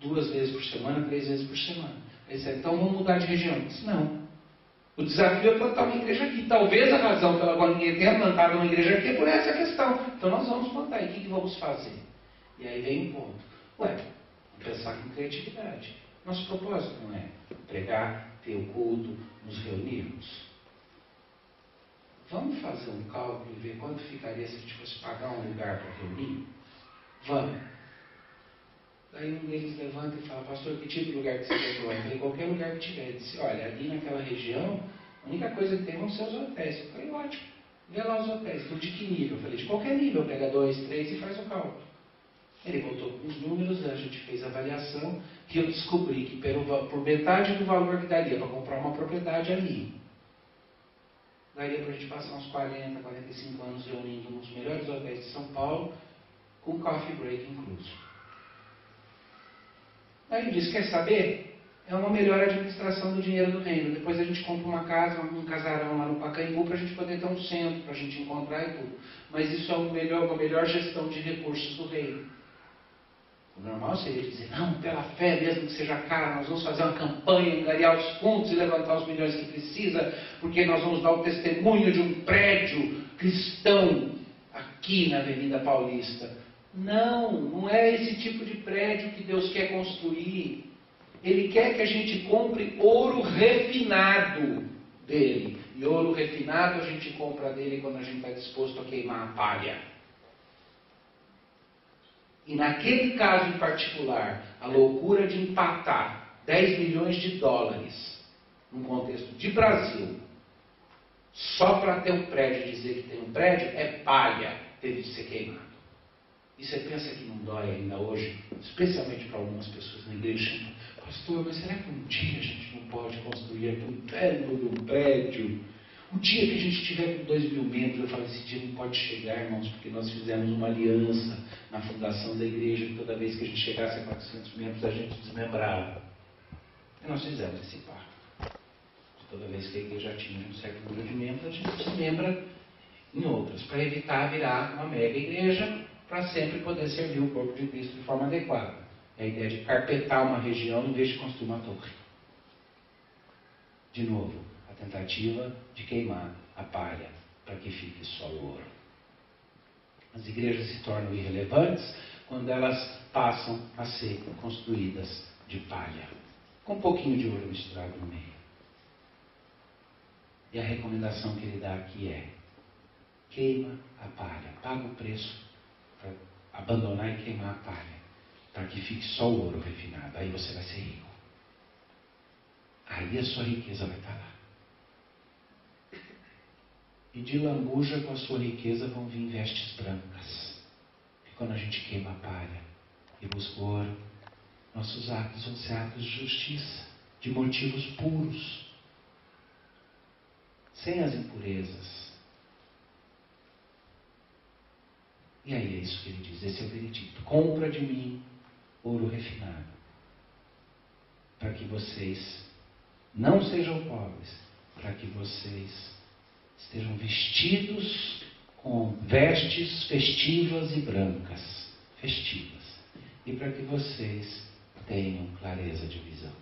duas vezes por semana, três vezes por semana. Disse, então vamos mudar de região. Eu disse, não. O desafio é plantar uma igreja aqui. Talvez a razão pela qual ninguém tenha plantado uma igreja aqui é por essa questão. Então nós vamos plantar. E o que, que vamos fazer? E aí vem um ponto. Ué, pensar com criatividade. Nosso propósito não é pregar, ter o culto, nos reunirmos. Vamos fazer um cálculo e ver quanto ficaria se a gente fosse pagar um lugar para reunir? Vamos. Daí um deles levanta e fala, pastor, que tipo de lugar que você quer que eu falei, qualquer lugar que tiver. Ele disse, olha, ali naquela região, a única coisa que tem vão ser os hotéis. Eu falei, ótimo. Vê lá os hotéis. Falei, de que nível? Eu falei, de qualquer nível. Pega dois, três e faz o cálculo. Ele com os números, a gente fez a avaliação, que eu descobri que por metade do valor que daria para comprar uma propriedade ali, daria para a gente passar uns 40, 45 anos reunindo nos melhores hotéis de São Paulo, com coffee break incluso. Aí ele disse, quer saber? É uma melhor administração do dinheiro do reino. Depois a gente compra uma casa, um casarão lá no Pacaembu para a gente poder ter um centro, para a gente encontrar e tudo. Mas isso é uma melhor, uma melhor gestão de recursos do reino. O normal seria dizer, não, pela fé, mesmo que seja caro, nós vamos fazer uma campanha, angariar os fundos e levantar os milhões que precisa, porque nós vamos dar o testemunho de um prédio cristão aqui na Avenida Paulista. Não, não é esse tipo de prédio que Deus quer construir. Ele quer que a gente compre ouro refinado dele. E ouro refinado a gente compra dele quando a gente está disposto a queimar a palha. E naquele caso em particular, a loucura de empatar 10 milhões de dólares, num contexto de Brasil, só para ter um prédio, dizer que tem um prédio, é palha, teve de ser queimado. E você pensa que não dói ainda hoje, especialmente para algumas pessoas na igreja, pastor, mas será que um dia a gente não pode construir aqui um de um prédio? O dia que a gente tiver com dois mil membros, eu falo, esse dia não pode chegar, irmãos, porque nós fizemos uma aliança na fundação da igreja, que toda vez que a gente chegasse a 400 membros, a gente desmembrava. E nós fizemos esse pacto. Toda vez que a igreja tinha um certo número de membros, a gente desmembra em outras, para evitar virar uma mega igreja, para sempre poder servir o corpo de Cristo de forma adequada. É a ideia de carpetar uma região em vez de construir uma torre. De novo, a tentativa de queimar a palha para que fique só o ouro. As igrejas se tornam irrelevantes quando elas passam a ser construídas de palha, com um pouquinho de ouro misturado no meio. E a recomendação que ele dá aqui é: queima a palha, paga o preço para abandonar e queimar a palha, para que fique só o ouro refinado. Aí você vai ser rico. Aí a sua riqueza vai estar lá e de lambuja com a sua riqueza vão vir vestes brancas. E quando a gente queima a palha e busca ouro, nossos atos vão ser atos de justiça, de motivos puros, sem as impurezas. E aí é isso que ele diz, esse é o veredito. Compra de mim ouro refinado, para que vocês não sejam pobres, para que vocês estejam vestidos com vestes festivas e brancas, festivas, e para que vocês tenham clareza de visão.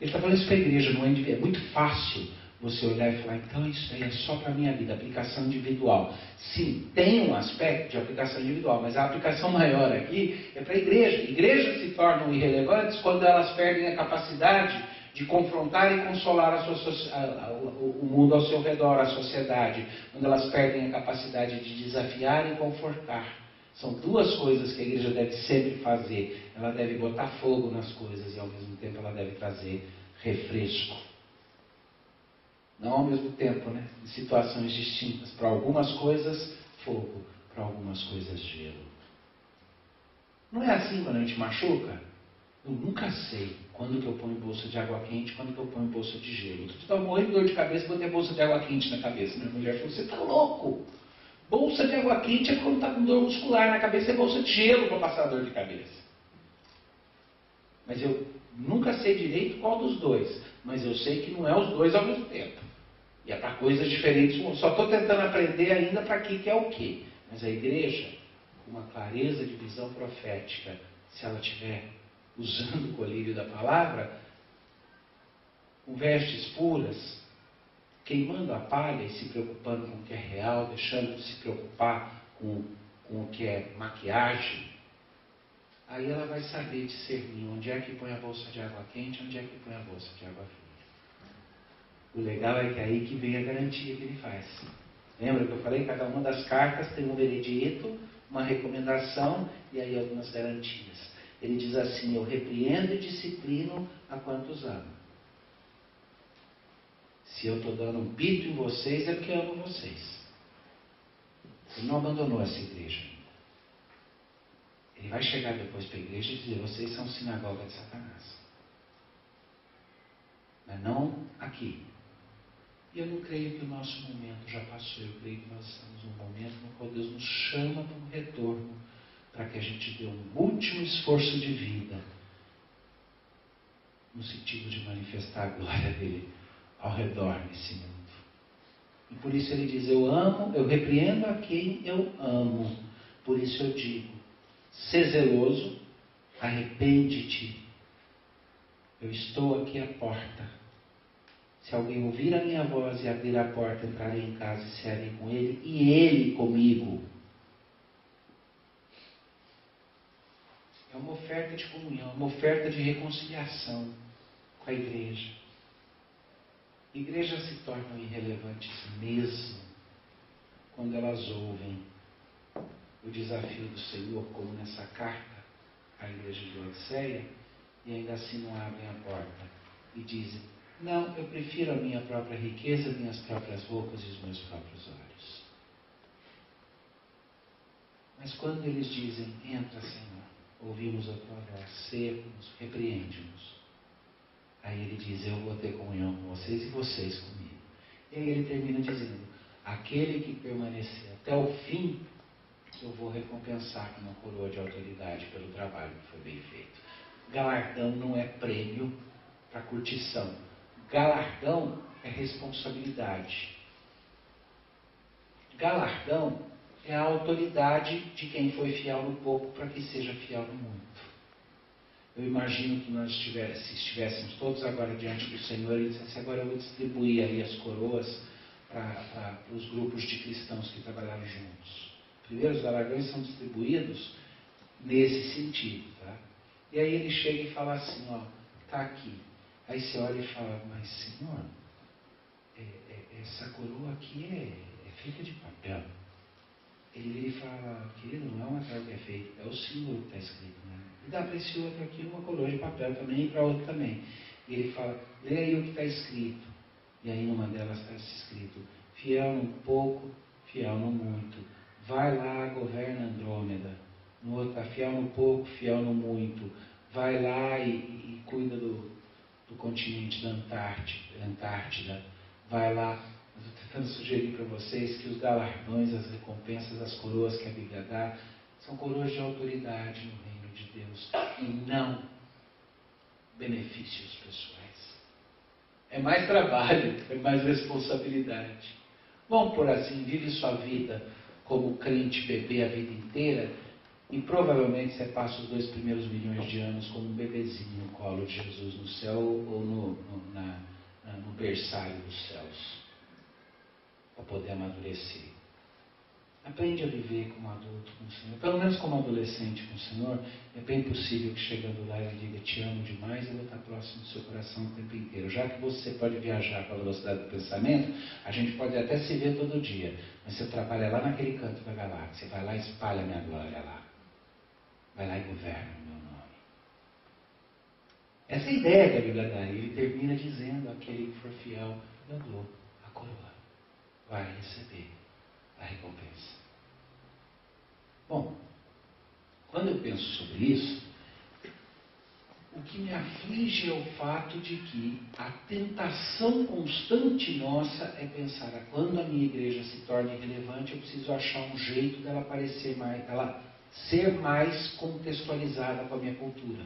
Ele está falando isso para a igreja, não é, é muito fácil você olhar e falar, então isso aí é só para a minha vida, aplicação individual. Sim, tem um aspecto de aplicação individual, mas a aplicação maior aqui é para a igreja. Igrejas se tornam irrelevantes quando elas perdem a capacidade de confrontar e consolar sua, a, a, o mundo ao seu redor, a sociedade, quando elas perdem a capacidade de desafiar e confortar. São duas coisas que a igreja deve sempre fazer. Ela deve botar fogo nas coisas e ao mesmo tempo ela deve trazer refresco. Não ao mesmo tempo, né? Em situações distintas. Para algumas coisas, fogo. Para algumas coisas, gelo. Não é assim quando a gente machuca? Eu nunca sei quando que eu ponho bolsa de água quente, quando que eu ponho bolsa de gelo. Dia estava morrendo de dor de cabeça, botei bolsa de água quente na cabeça. Minha mulher falou, você está louco? Bolsa de água quente é quando está com dor muscular na cabeça, é bolsa de gelo para passar dor de cabeça. Mas eu nunca sei direito qual dos dois. Mas eu sei que não é os dois ao mesmo tempo. E é para coisas diferentes. Só estou tentando aprender ainda para que, que é o que. Mas a igreja, com uma clareza de visão profética, se ela tiver usando o colírio da palavra, com vestes puras, queimando a palha e se preocupando com o que é real, deixando de se preocupar com, com o que é maquiagem, aí ela vai saber discernir onde é que põe a bolsa de água quente, onde é que põe a bolsa de água fria. O legal é que é aí que vem a garantia que ele faz. Lembra que eu falei? Cada uma das cartas tem um veredito, uma recomendação e aí algumas garantias. Ele diz assim: Eu repreendo e disciplino a quantos amo. Se eu estou dando um pito em vocês, é porque amo vocês. Ele não abandonou essa igreja. Ele vai chegar depois para a igreja e dizer: vocês são sinagoga de Satanás. Mas não aqui. E eu não creio que o nosso momento já passou. Eu creio que nós estamos num momento no qual Deus nos chama para um retorno, para que a gente dê um último esforço de vida, no sentido de manifestar a glória dele ao redor nesse mundo. E por isso ele diz: Eu amo, eu repreendo a quem eu amo. Por isso eu digo: Sê zeloso, arrepende-te. Eu estou aqui à porta. Se alguém ouvir a minha voz e abrir a porta, entrarei em casa e cearei com ele, e ele comigo. É uma oferta de comunhão, uma oferta de reconciliação com a igreja. Igrejas se tornam irrelevantes mesmo quando elas ouvem o desafio do Senhor, como nessa carta à igreja de Odisseia, e ainda assim não abrem a porta e dizem: não, eu prefiro a minha própria riqueza, minhas próprias roupas e os meus próprios olhos. Mas quando eles dizem, entra Senhor, ouvimos a tua voz, seca-nos, repreende-nos. Aí ele diz, eu vou ter comunhão com vocês e vocês comigo. E aí ele termina dizendo, aquele que permanecer até o fim, eu vou recompensar com uma coroa de autoridade pelo trabalho que foi bem feito. Galardão não é prêmio para curtição Galardão é responsabilidade. Galardão é a autoridade de quem foi fiel no pouco para que seja fiel no muito. Eu imagino que nós estivéssemos, se estivéssemos todos agora diante do Senhor e dissesse, agora eu vou distribuir aí as coroas para os grupos de cristãos que trabalharam juntos. Primeiro, os galardões são distribuídos nesse sentido. Tá? E aí ele chega e fala assim, ó, está aqui, Aí você olha e fala, mas Senhor, é, é, essa coroa aqui é, é, feita de papel. Ele fala, querido, não é uma cara que é feita, é o símbolo que está escrito. Né? E dá para esse outro aqui uma coroa de papel também e para outro também. E ele fala, lê aí o que está escrito. E aí numa delas está escrito, fiel no pouco, fiel no muito. Vai lá, governa Andrômeda. No outro está fiel no pouco, fiel no muito. Vai lá e, e, cuida do, do continente da Antártida. Vai lá. Estou tentando sugerir para vocês que os galardões, as recompensas, as coroas que a Bíblia dá, são coroas de autoridade no reino de Deus e não benefícios pessoais. É mais trabalho, é mais responsabilidade. Vamos por assim, vive sua vida como crente bebê a vida inteira e provavelmente você passa os dois primeiros milhões de anos como um bebezinho no colo de Jesus no céu ou no, no, na, no berçário dos céus, para poder amadurecer. Aprende a viver como adulto com o Senhor, pelo menos como adolescente com o Senhor. É bem possível que chegando lá ele diga: Te amo demais, eu vou estar próximo do seu coração o tempo inteiro. Já que você pode viajar com a velocidade do pensamento, a gente pode até se ver todo dia, mas você trabalha lá naquele canto da galáxia, vai lá e espalha a minha glória lá. Vai lá e governa o meu nome. Essa é a ideia que a Bíblia dá. Ele termina dizendo: aquele que for fiel, eu dou. Vai receber a recompensa. Bom, quando eu penso sobre isso, o que me aflige é o fato de que a tentação constante nossa é pensar, ah, quando a minha igreja se torna irrelevante, eu preciso achar um jeito dela parecer mais, ela ser mais contextualizada com a minha cultura.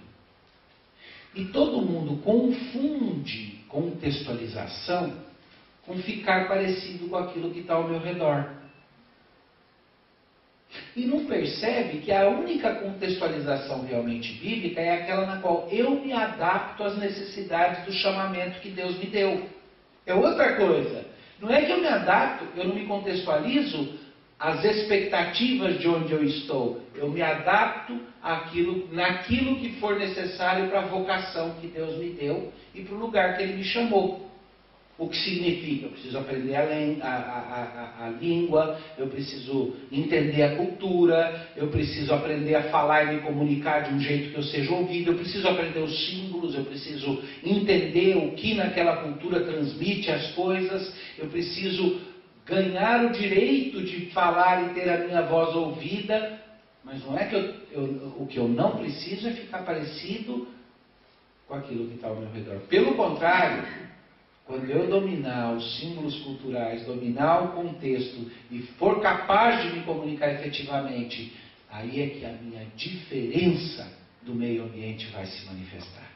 E todo mundo confunde contextualização com ficar parecido com aquilo que está ao meu redor. E não percebe que a única contextualização realmente bíblica é aquela na qual eu me adapto às necessidades do chamamento que Deus me deu. É outra coisa. Não é que eu me adapto, eu não me contextualizo as expectativas de onde eu estou. Eu me adapto àquilo, naquilo que for necessário para a vocação que Deus me deu e para o lugar que Ele me chamou. O que significa? Eu preciso aprender a, a, a, a, língua, eu preciso entender a cultura, eu preciso aprender a falar e me comunicar de um jeito que eu seja ouvido, eu preciso aprender os símbolos, eu preciso entender o que naquela cultura transmite as coisas, eu preciso ganhar o direito de falar e ter a minha voz ouvida, mas não é que eu, eu, o que eu não preciso é ficar parecido com aquilo que está ao meu redor. Pelo contrário, quando eu dominar os símbolos culturais, dominar o contexto e for capaz de me comunicar efetivamente, aí é que a minha diferença do meio ambiente vai se manifestar.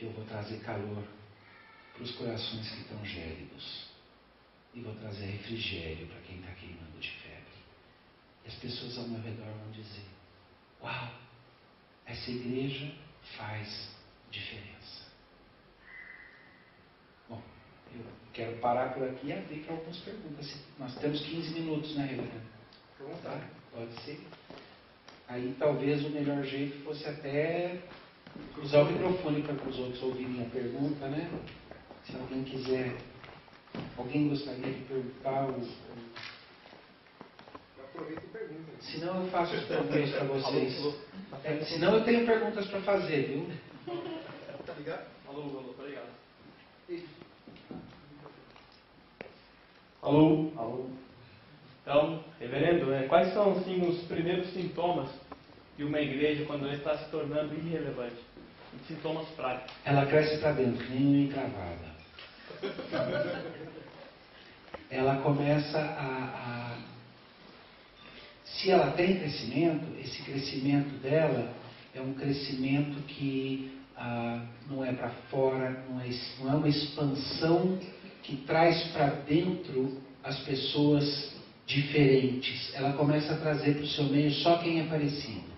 Eu vou trazer calor para os corações que estão gélidos. E vou trazer refrigério para quem está queimando de febre. E as pessoas ao meu redor vão dizer: Uau, essa igreja faz diferença. Eu quero parar por aqui e abrir para algumas perguntas. Nós temos 15 minutos, né, Reverendo? Tá? Pode ser. Aí talvez o melhor jeito fosse até usar o microfone para os outros ouvirem a pergunta, né? Se alguém quiser, alguém gostaria de perguntar o. Aproveita e pergunta. Se não, eu faço as perguntas para vocês. É, se não, eu tenho perguntas para fazer, viu? Tá ligado? Alô, alô, tá ligado. Alô? Alô. Então, reverendo, é, quais são assim, os primeiros sintomas de uma igreja quando ela está se tornando irrelevante? Sintomas práticos. Ela cresce para dentro, uma encravada. Ela começa a, a. Se ela tem crescimento, esse crescimento dela é um crescimento que ah, não é para fora, não é, não é uma expansão que traz para dentro as pessoas diferentes. Ela começa a trazer para o seu meio só quem é parecido.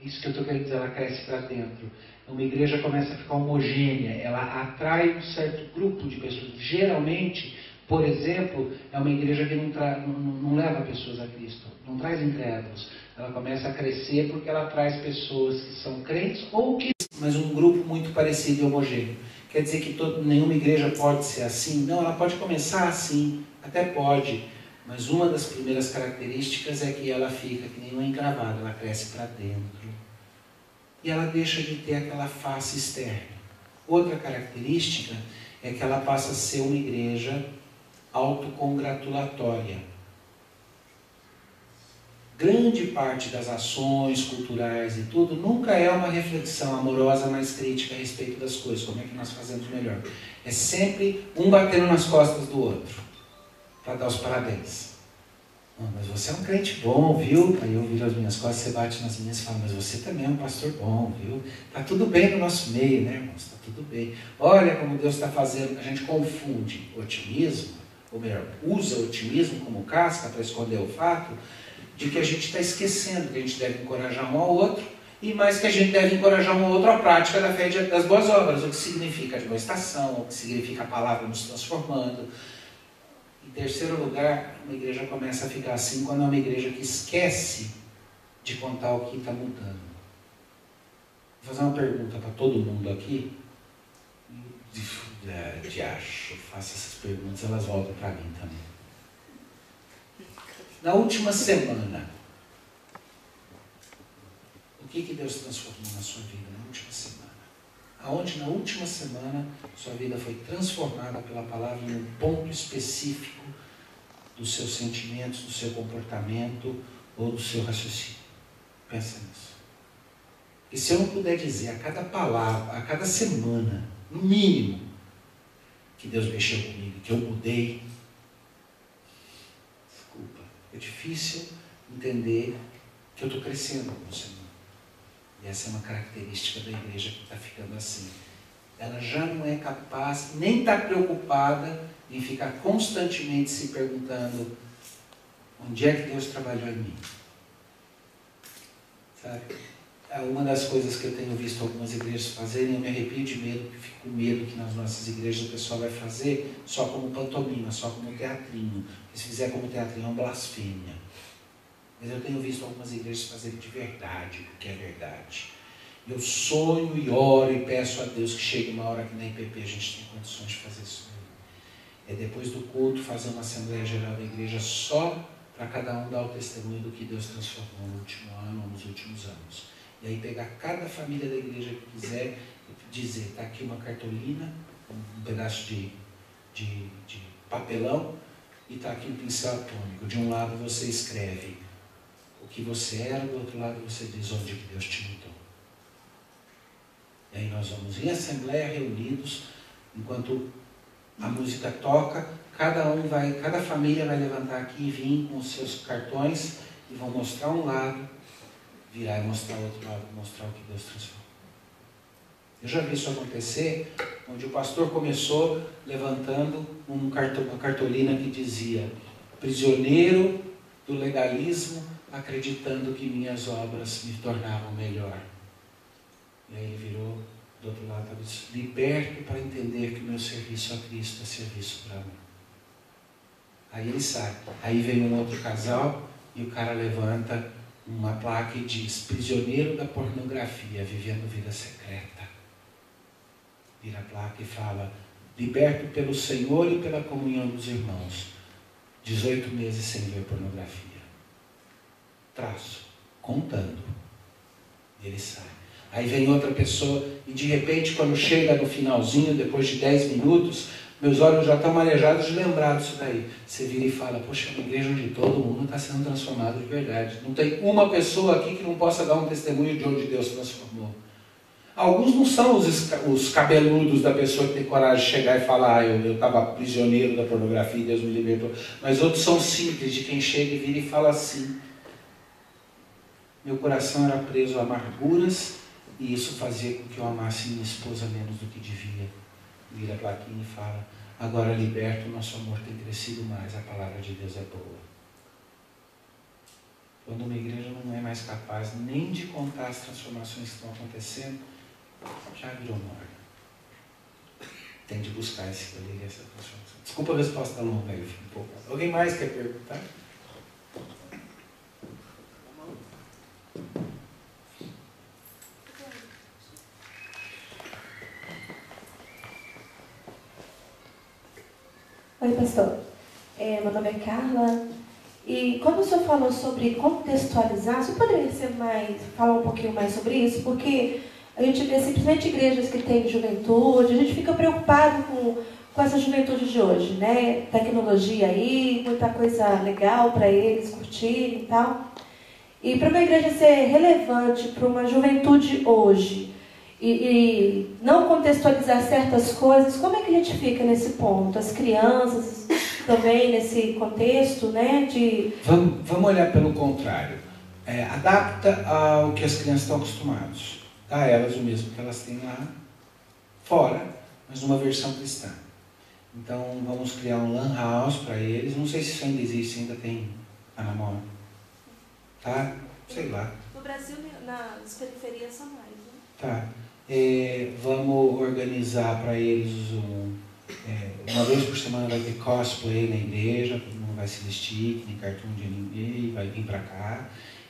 Isso que eu estou querendo dizer, ela cresce para dentro. Uma igreja começa a ficar homogênea, ela atrai um certo grupo de pessoas. Geralmente, por exemplo, é uma igreja que não, não, não leva pessoas a Cristo, não traz incrédulos. Ela começa a crescer porque ela traz pessoas que são crentes ou que. Mas um grupo muito parecido e homogêneo. Quer dizer que todo, nenhuma igreja pode ser assim? Não, ela pode começar assim, até pode. Mas uma das primeiras características é que ela fica que nem uma encravada, ela cresce para dentro. E ela deixa de ter aquela face externa. Outra característica é que ela passa a ser uma igreja autocongratulatória. Grande parte das ações culturais e tudo nunca é uma reflexão amorosa mais crítica a respeito das coisas, como é que nós fazemos melhor. É sempre um batendo nas costas do outro para dar os parabéns. Oh, mas você é um crente bom, viu? Aí eu viro as minhas costas, você bate nas minhas e fala, mas você também é um pastor bom, viu? Tá tudo bem no nosso meio, né, irmãos? Tá tudo bem. Olha como Deus está fazendo. A gente confunde otimismo, ou melhor, usa otimismo como casca para esconder o fato de que a gente está esquecendo que a gente deve encorajar um ao outro e mais que a gente deve encorajar um ao outro à prática da fé das boas obras, o que significa a demonstração, o que significa a palavra nos transformando, em terceiro lugar, uma igreja começa a ficar assim quando é uma igreja que esquece de contar o que está mudando. Vou fazer uma pergunta para todo mundo aqui. De, de acho, faço essas perguntas, elas voltam para mim também. Na última semana, o que, que Deus transformou na sua vida na última semana? aonde na última semana sua vida foi transformada pela palavra em um ponto específico dos seus sentimentos, do seu comportamento ou do seu raciocínio. Pensa nisso. E se eu não puder dizer a cada palavra, a cada semana, no mínimo, que Deus mexeu comigo, que eu mudei, é difícil entender que eu estou crescendo com o Senhor. E essa é uma característica da igreja que está ficando assim. Ela já não é capaz, nem está preocupada em ficar constantemente se perguntando onde é que Deus trabalhou em mim. Sabe? É uma das coisas que eu tenho visto algumas igrejas fazerem, eu me arrepio de medo, fico com medo que nas nossas igrejas o pessoal vai fazer só como pantomima, só como teatrinho. Se fizer como teatrinho é uma blasfêmia. Mas eu tenho visto algumas igrejas fazerem de verdade, porque é verdade. Eu sonho e oro e peço a Deus que chegue uma hora que na IPP a gente tem condições de fazer isso. É depois do culto fazer uma Assembleia Geral da Igreja só para cada um dar o testemunho do que Deus transformou no último ano nos últimos anos. E aí pegar cada família da igreja que quiser dizer, está aqui uma cartolina, um pedaço de, de, de papelão e está aqui um pincel atômico. De um lado você escreve o que você era, do outro lado você diz onde que Deus te mudou. E aí nós vamos em assembleia reunidos, enquanto a música toca, cada um vai, cada família vai levantar aqui e vir com os seus cartões e vão mostrar um lado, virar e mostrar o outro lado, mostrar o que Deus transformou. Eu já vi isso acontecer, onde o pastor começou levantando um uma cartolina que dizia: prisioneiro do legalismo, acreditando que minhas obras me tornavam melhor. E aí ele virou do outro lado, liberto para entender que o meu serviço a Cristo é serviço para mim. Aí ele sai. Aí vem um outro casal e o cara levanta uma placa e diz: prisioneiro da pornografia, vivendo vida secreta vira a placa e fala: liberto pelo Senhor e pela comunhão dos irmãos. 18 meses sem ver pornografia. Traço, contando. Ele sai. Aí vem outra pessoa e de repente, quando chega no finalzinho, depois de 10 minutos, meus olhos já estão marejados de lembrar disso daí. Você vira e fala, poxa, é uma igreja onde todo mundo está sendo transformado de verdade. Não tem uma pessoa aqui que não possa dar um testemunho de onde Deus transformou. Alguns não são os, os cabeludos da pessoa que tem coragem de chegar e falar, ah, eu estava prisioneiro da pornografia Deus me libertou. Mas outros são simples, de quem chega e vira e fala assim. Meu coração era preso a amarguras e isso fazia com que eu amasse minha esposa menos do que devia. Vira a plaquinha e fala, agora liberto, nosso amor tem crescido mais, a palavra de Deus é boa. Quando uma igreja não é mais capaz nem de contar as transformações que estão acontecendo, já virou morna. Tem de buscar esse poder e essa transformação. Desculpa a resposta longa aí, um pouco. Alguém mais quer perguntar? Oi, pastor. É, meu nome é Carla. E quando o senhor falou sobre contextualizar, você poderia ser mais, falar um pouquinho mais sobre isso? Porque a gente vê simplesmente igrejas que têm juventude, a gente fica preocupado com, com essa juventude de hoje, né? Tecnologia aí, muita coisa legal para eles curtirem e tal. E para uma igreja ser relevante para uma juventude hoje e, e, não contextualizar certas coisas, como é que a gente fica nesse ponto? As crianças também nesse contexto, né? De... Vamos, vamos olhar pelo contrário. É, adapta ao que as crianças estão acostumadas a elas o mesmo que elas têm lá fora, mas numa versão cristã. Então vamos criar um lan house para eles. Não sei se isso ainda existe, ainda tem a namora. Tá? Sei lá. No Brasil, nas periferias são mais, né? Tá. É, vamos organizar para eles um, é, uma vez por semana vai ter cosplay na igreja, todo mundo vai se vestir, tem cartão de ninguém, vai vir para cá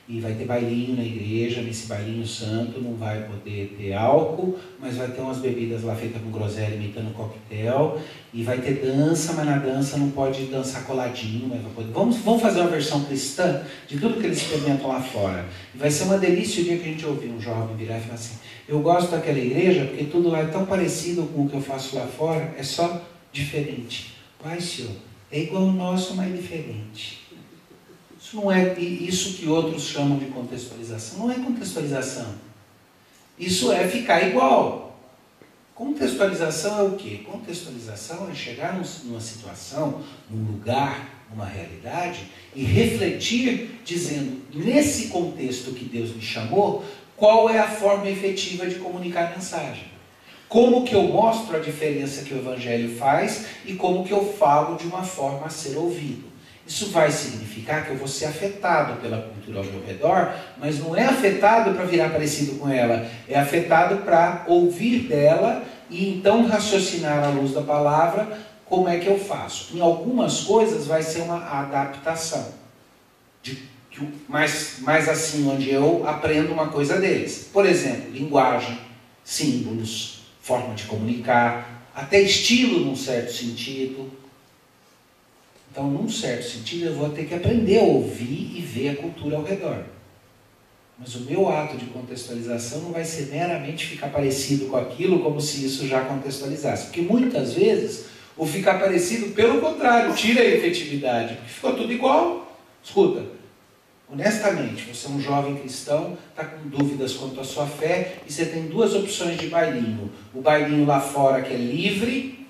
e vai ter bailinho na igreja, nesse bailinho santo não vai poder ter álcool, mas vai ter umas bebidas lá feitas com groselha imitando coquetel, e vai ter dança, mas na dança não pode dançar coladinho, mas vai poder... vamos, vamos fazer uma versão cristã de tudo que eles experimentam lá fora. E vai ser uma delícia o dia que a gente ouvir um jovem virar e falar assim, eu gosto daquela igreja porque tudo lá é tão parecido com o que eu faço lá fora, é só diferente. Pai, Senhor, é igual ao nosso, mas diferente. Isso não é isso que outros chamam de contextualização. Não é contextualização. Isso é ficar igual. Contextualização é o quê? Contextualização é chegar numa situação, num lugar, numa realidade e refletir dizendo, nesse contexto que Deus me chamou, qual é a forma efetiva de comunicar a mensagem. Como que eu mostro a diferença que o Evangelho faz e como que eu falo de uma forma a ser ouvido. Isso vai significar que eu vou ser afetado pela cultura ao meu redor, mas não é afetado para virar parecido com ela, é afetado para ouvir dela e então raciocinar à luz da palavra como é que eu faço. Em algumas coisas vai ser uma adaptação, de, mais, mais assim, onde eu aprendo uma coisa deles. Por exemplo, linguagem, símbolos, forma de comunicar, até estilo num certo sentido então, num certo sentido, eu vou ter que aprender a ouvir e ver a cultura ao redor. Mas o meu ato de contextualização não vai ser meramente ficar parecido com aquilo como se isso já contextualizasse. Porque muitas vezes o ficar parecido, pelo contrário, tira a efetividade, porque ficou tudo igual. Escuta, honestamente, você é um jovem cristão, está com dúvidas quanto à sua fé, e você tem duas opções de bailinho. O bailinho lá fora que é livre,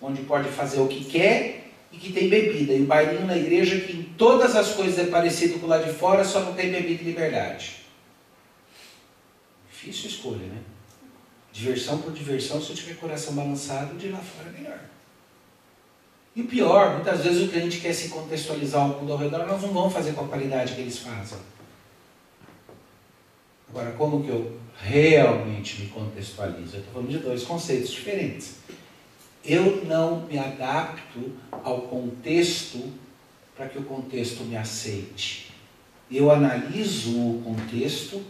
onde pode fazer o que quer, e que tem bebida. E o bailinho na igreja que em todas as coisas é parecido com lá de fora, só não tem bebida e liberdade. Difícil escolha, né? Diversão por diversão, se eu tiver coração balançado, de lá fora é melhor. E pior, muitas vezes o cliente quer se contextualizar mundo ao redor, nós não vamos fazer com a qualidade que eles fazem. Agora, como que eu realmente me contextualizo? Eu estou falando de dois conceitos diferentes. Eu não me adapto ao contexto para que o contexto me aceite. Eu analiso o contexto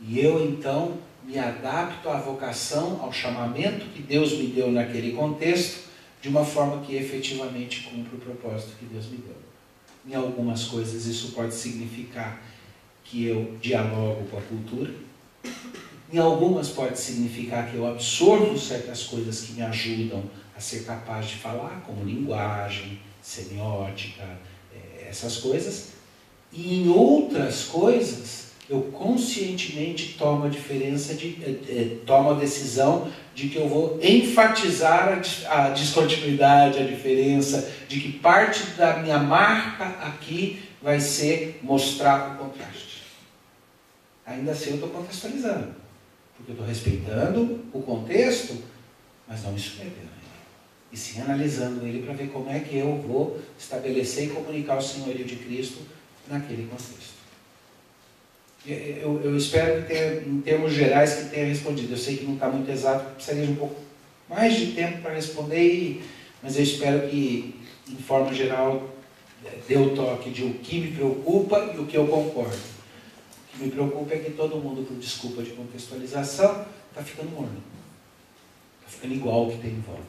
e eu então me adapto à vocação, ao chamamento que Deus me deu naquele contexto, de uma forma que efetivamente cumpra o propósito que Deus me deu. Em algumas coisas isso pode significar que eu dialogo com a cultura, em algumas pode significar que eu absorvo certas coisas que me ajudam a ser capaz de falar, como linguagem, semiótica, eh, essas coisas. E em outras coisas, eu conscientemente tomo a diferença de, eh, eh, tomo a decisão de que eu vou enfatizar a, a descontinuidade, a diferença, de que parte da minha marca aqui vai ser mostrar o contraste. Ainda assim eu estou contextualizando, porque eu estou respeitando o contexto, mas não me submetendo e sim analisando ele para ver como é que eu vou estabelecer e comunicar o senhorio de Cristo naquele contexto. Eu, eu espero que tenha, em termos gerais, que tenha respondido. Eu sei que não está muito exato, precisaria de um pouco mais de tempo para responder, mas eu espero que, em forma geral, dê o toque de o que me preocupa e o que eu concordo. O que me preocupa é que todo mundo, por desculpa de contextualização, está ficando morno. Está ficando igual o que tem em volta.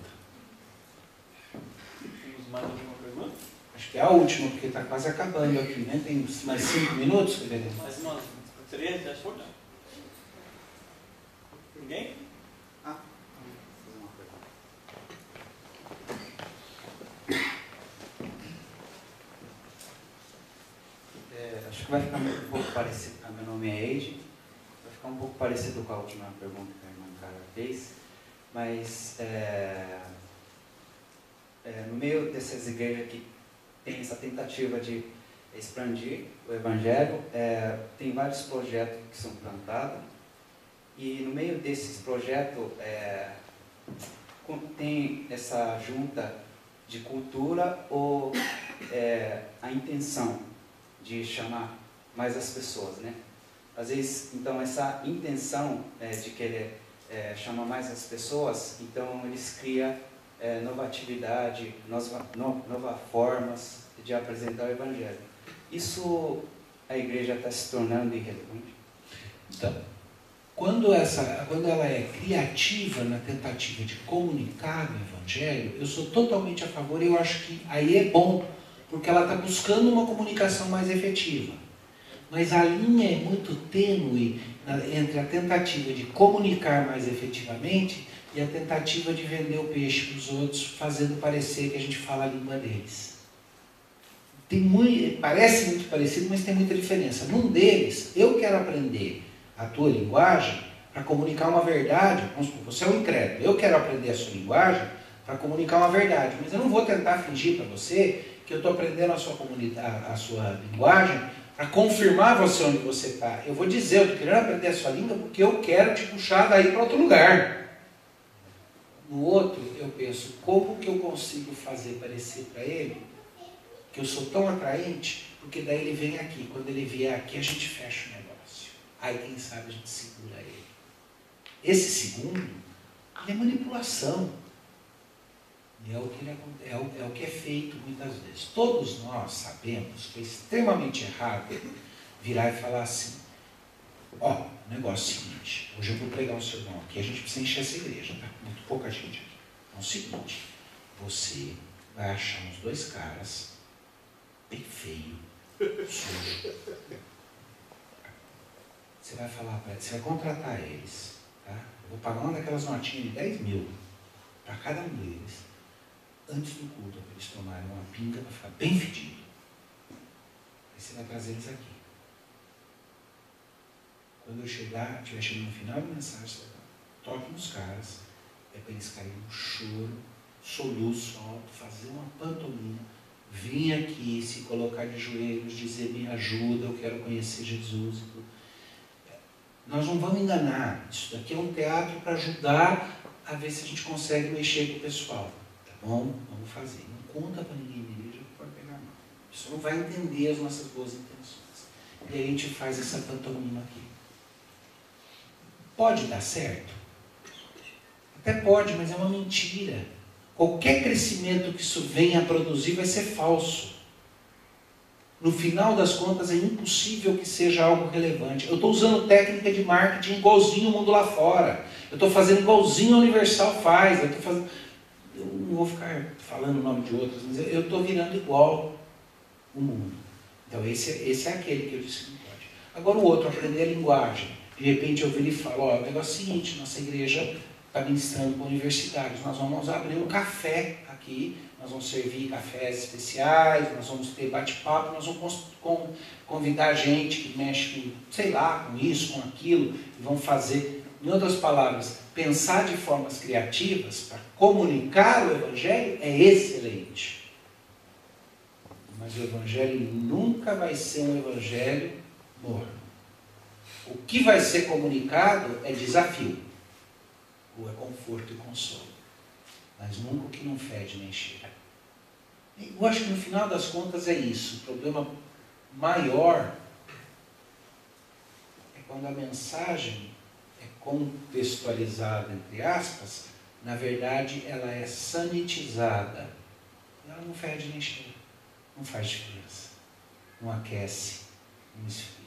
Temos mais alguma pergunta? Acho que é a última, porque está quase acabando aqui, né? Tem mais cinco minutos, Federico? Mais uma. Seria? Você achou? Ninguém? Ah, vou fazer uma pergunta. É, acho que vai ficar um pouco parecido. Ah, meu nome é Eide. Vai ficar um pouco parecido com a última pergunta que a irmã Cara fez. Mas é, é, no meio dessas igrejas que tem essa tentativa de expandir o Evangelho, é, tem vários projetos que são plantados. E no meio desses projetos é, tem essa junta de cultura ou é, a intenção de chamar mais as pessoas, né? Às vezes, então, essa intenção é, de querer é, chamar mais as pessoas, então eles criam é, nova atividade, nova, no, nova formas de apresentar o Evangelho. Isso a igreja está se tornando irrelevante? Então, quando, essa, quando ela é criativa na tentativa de comunicar o Evangelho, eu sou totalmente a favor e eu acho que aí é bom, porque ela está buscando uma comunicação mais efetiva. Mas a linha é muito tênue entre a tentativa de comunicar mais efetivamente e a tentativa de vender o peixe para os outros, fazendo parecer que a gente fala a língua deles. Tem muito, parece muito parecido, mas tem muita diferença. Num deles, eu quero aprender a tua linguagem para comunicar uma verdade. Você é um incrédulo, eu quero aprender a sua linguagem para comunicar uma verdade, mas eu não vou tentar fingir para você que eu estou aprendendo a sua, a, a sua linguagem para confirmar você onde você está. Eu vou dizer, eu estou querendo aprender a sua língua porque eu quero te puxar daí para outro lugar. No outro, eu penso, como que eu consigo fazer parecer para ele que eu sou tão atraente? Porque daí ele vem aqui. Quando ele vier aqui, a gente fecha o negócio. Aí, quem sabe, a gente segura ele. Esse segundo, é manipulação. É o, que é, o, é o que é feito muitas vezes. Todos nós sabemos que é extremamente errado virar e falar assim: ó, o negócio é o seguinte, hoje eu vou pregar um sermão aqui, a gente precisa encher essa igreja, tá? Muito pouca gente aqui. É o seguinte, você vai achar uns dois caras, bem feio, sujo. você vai falar para você vai contratar eles. Tá? Eu vou pagar uma daquelas notinhas de 10 mil para cada um deles, antes do culto, para eles tomarem uma pinga para ficar bem fedido. Aí você vai trazer eles aqui. Quando eu chegar, estiver chegando no final da mensagem, você toque nos caras, é para eles caírem no choro, soluço alto, fazer uma pantomima, vir aqui, se colocar de joelhos, dizer me ajuda, eu quero conhecer Jesus. Nós não vamos enganar. Isso daqui é um teatro para ajudar a ver se a gente consegue mexer com o pessoal. Tá bom? Vamos fazer. Não conta para ninguém na igreja que pode pegar a mão. Isso não vai entender as nossas boas intenções. E aí a gente faz essa pantomima aqui. Pode dar certo? Até pode, mas é uma mentira. Qualquer crescimento que isso venha a produzir vai ser falso. No final das contas, é impossível que seja algo relevante. Eu estou usando técnica de marketing igualzinho o mundo lá fora. Eu estou fazendo igualzinho a Universal faz. Eu, eu não vou ficar falando o nome de outros, mas eu estou virando igual o mundo. Então, esse, esse é aquele que eu disse que não pode. Agora, o outro, aprender a linguagem. De repente, eu viro e falo: ó, o negócio é o seguinte, nossa igreja está ministrando para universitários. Nós vamos abrir um café aqui, nós vamos servir cafés especiais, nós vamos ter bate-papo, nós vamos convidar gente que mexe com, sei lá, com isso, com aquilo, e vão fazer, em outras palavras, pensar de formas criativas para comunicar o Evangelho é excelente. Mas o Evangelho nunca vai ser um Evangelho morno. O que vai ser comunicado é desafio é conforto e consolo. Mas nunca o que não fede nem cheira. Eu acho que no final das contas é isso. O problema maior é quando a mensagem é contextualizada, entre aspas, na verdade ela é sanitizada. Ela não fede nem cheira. Não faz diferença. Não aquece, não esfria.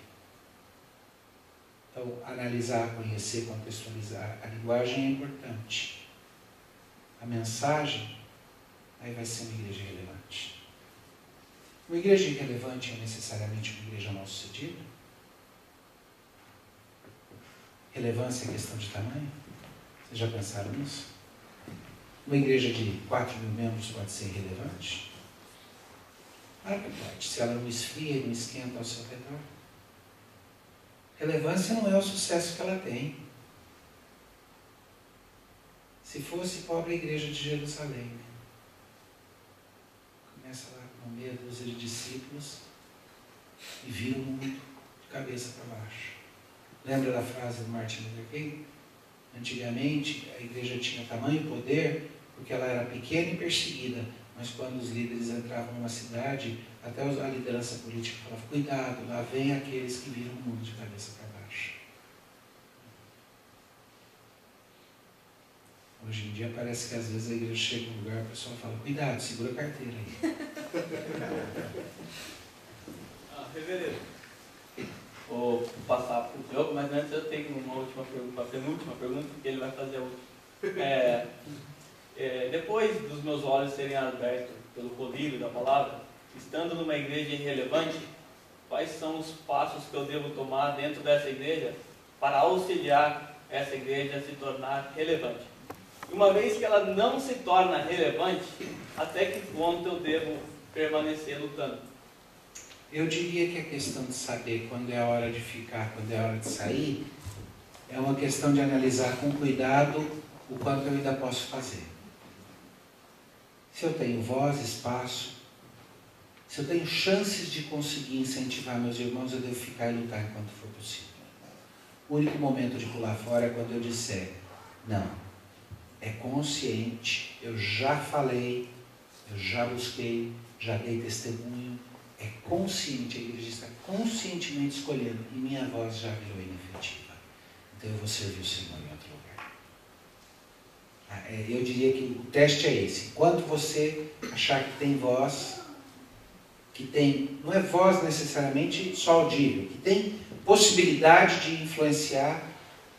Então, analisar, conhecer, contextualizar a linguagem é importante. A mensagem, aí vai ser uma igreja relevante. Uma igreja irrelevante é necessariamente uma igreja mal sucedida? Relevância é questão de tamanho? Vocês já pensaram nisso? Uma igreja de 4 mil membros pode ser irrelevante? Claro que pode, se ela não esfria não esquenta ao seu redor. Relevância não é o sucesso que ela tem. Se fosse pobre igreja de Jerusalém, começa lá com meia dúzia de discípulos e vira o mundo de cabeça para baixo. Lembra da frase do Martin Luther King? Antigamente a igreja tinha tamanho e poder porque ela era pequena e perseguida, mas quando os líderes entravam numa cidade, até a liderança política falava, cuidado, lá vem aqueles que viram o mundo de cabeça para baixo. Hoje em dia parece que às vezes a igreja chega em um lugar e o pessoal fala, cuidado, segura a carteira aí. ah, reverendo, vou passar para o Diogo, mas antes eu tenho uma última pergunta, uma penúltima pergunta, que ele vai fazer a última. É, é, depois dos meus olhos serem abertos pelo colírio da palavra, estando numa igreja irrelevante, quais são os passos que eu devo tomar dentro dessa igreja para auxiliar essa igreja a se tornar relevante? Uma vez que ela não se torna relevante, até que ponto eu devo permanecer lutando? Eu diria que a questão de saber quando é a hora de ficar, quando é a hora de sair, é uma questão de analisar com cuidado o quanto eu ainda posso fazer. Se eu tenho voz, espaço, se eu tenho chances de conseguir incentivar meus irmãos, eu devo ficar e lutar enquanto for possível. O único momento de pular fora é quando eu disser, não, é consciente, eu já falei, eu já busquei, já dei testemunho, é consciente, a igreja está conscientemente escolhendo, e minha voz já virou inefetiva. Então eu vou servir o Senhor em outro lugar. Ah, é, eu diria que o teste é esse. Enquanto você achar que tem voz, que tem, não é voz necessariamente só audível, que tem possibilidade de influenciar,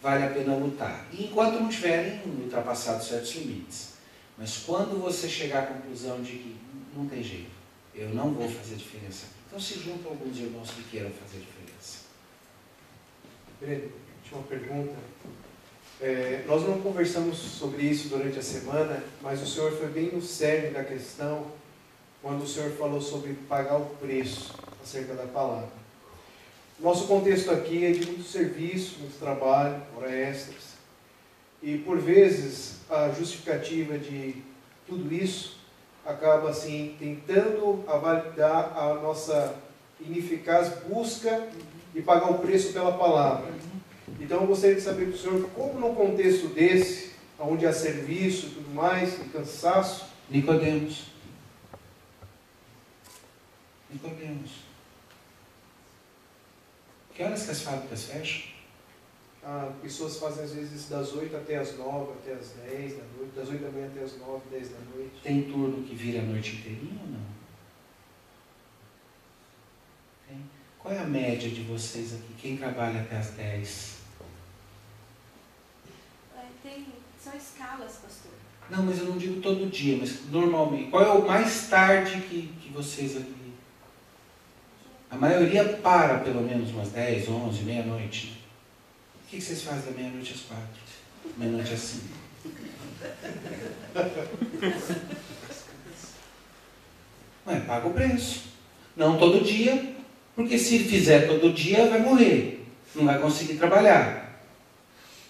vale a pena lutar. E enquanto não tiverem ultrapassado certos limites. Mas quando você chegar à conclusão de que não tem jeito, eu não vou fazer diferença, então se juntam alguns irmãos que queiram fazer diferença. Breno, última pergunta. É, nós não conversamos sobre isso durante a semana, mas o senhor foi bem no cerne da questão quando o senhor falou sobre pagar o preço acerca da palavra. Nosso contexto aqui é de muito serviço, muito trabalho, hora extras. E por vezes a justificativa de tudo isso acaba assim tentando validar a nossa ineficaz busca de pagar o preço pela palavra. Então eu gostaria de saber do senhor como num contexto desse, onde há serviço tudo mais, e cansaço. Nicodemos. Nicodemos. Que horas que as fábricas fecham? Ah, pessoas fazem às vezes das 8 até as 9, até as 10 da noite, das 8 da manhã até as 9, 10 da noite. Tem turno que vira a noite inteirinha ou não? Tem. Qual é a média de vocês aqui? Quem trabalha até as 10? É, tem, são escalas, pastor. Não, mas eu não digo todo dia, mas normalmente. Qual é o mais tarde que, que vocês aqui? A maioria para pelo menos umas 10, 11, meia-noite. O que vocês fazem da meia-noite às quatro? Meia-noite às cinco? Ué, paga o preço. Não todo dia, porque se fizer todo dia vai morrer. Não vai conseguir trabalhar.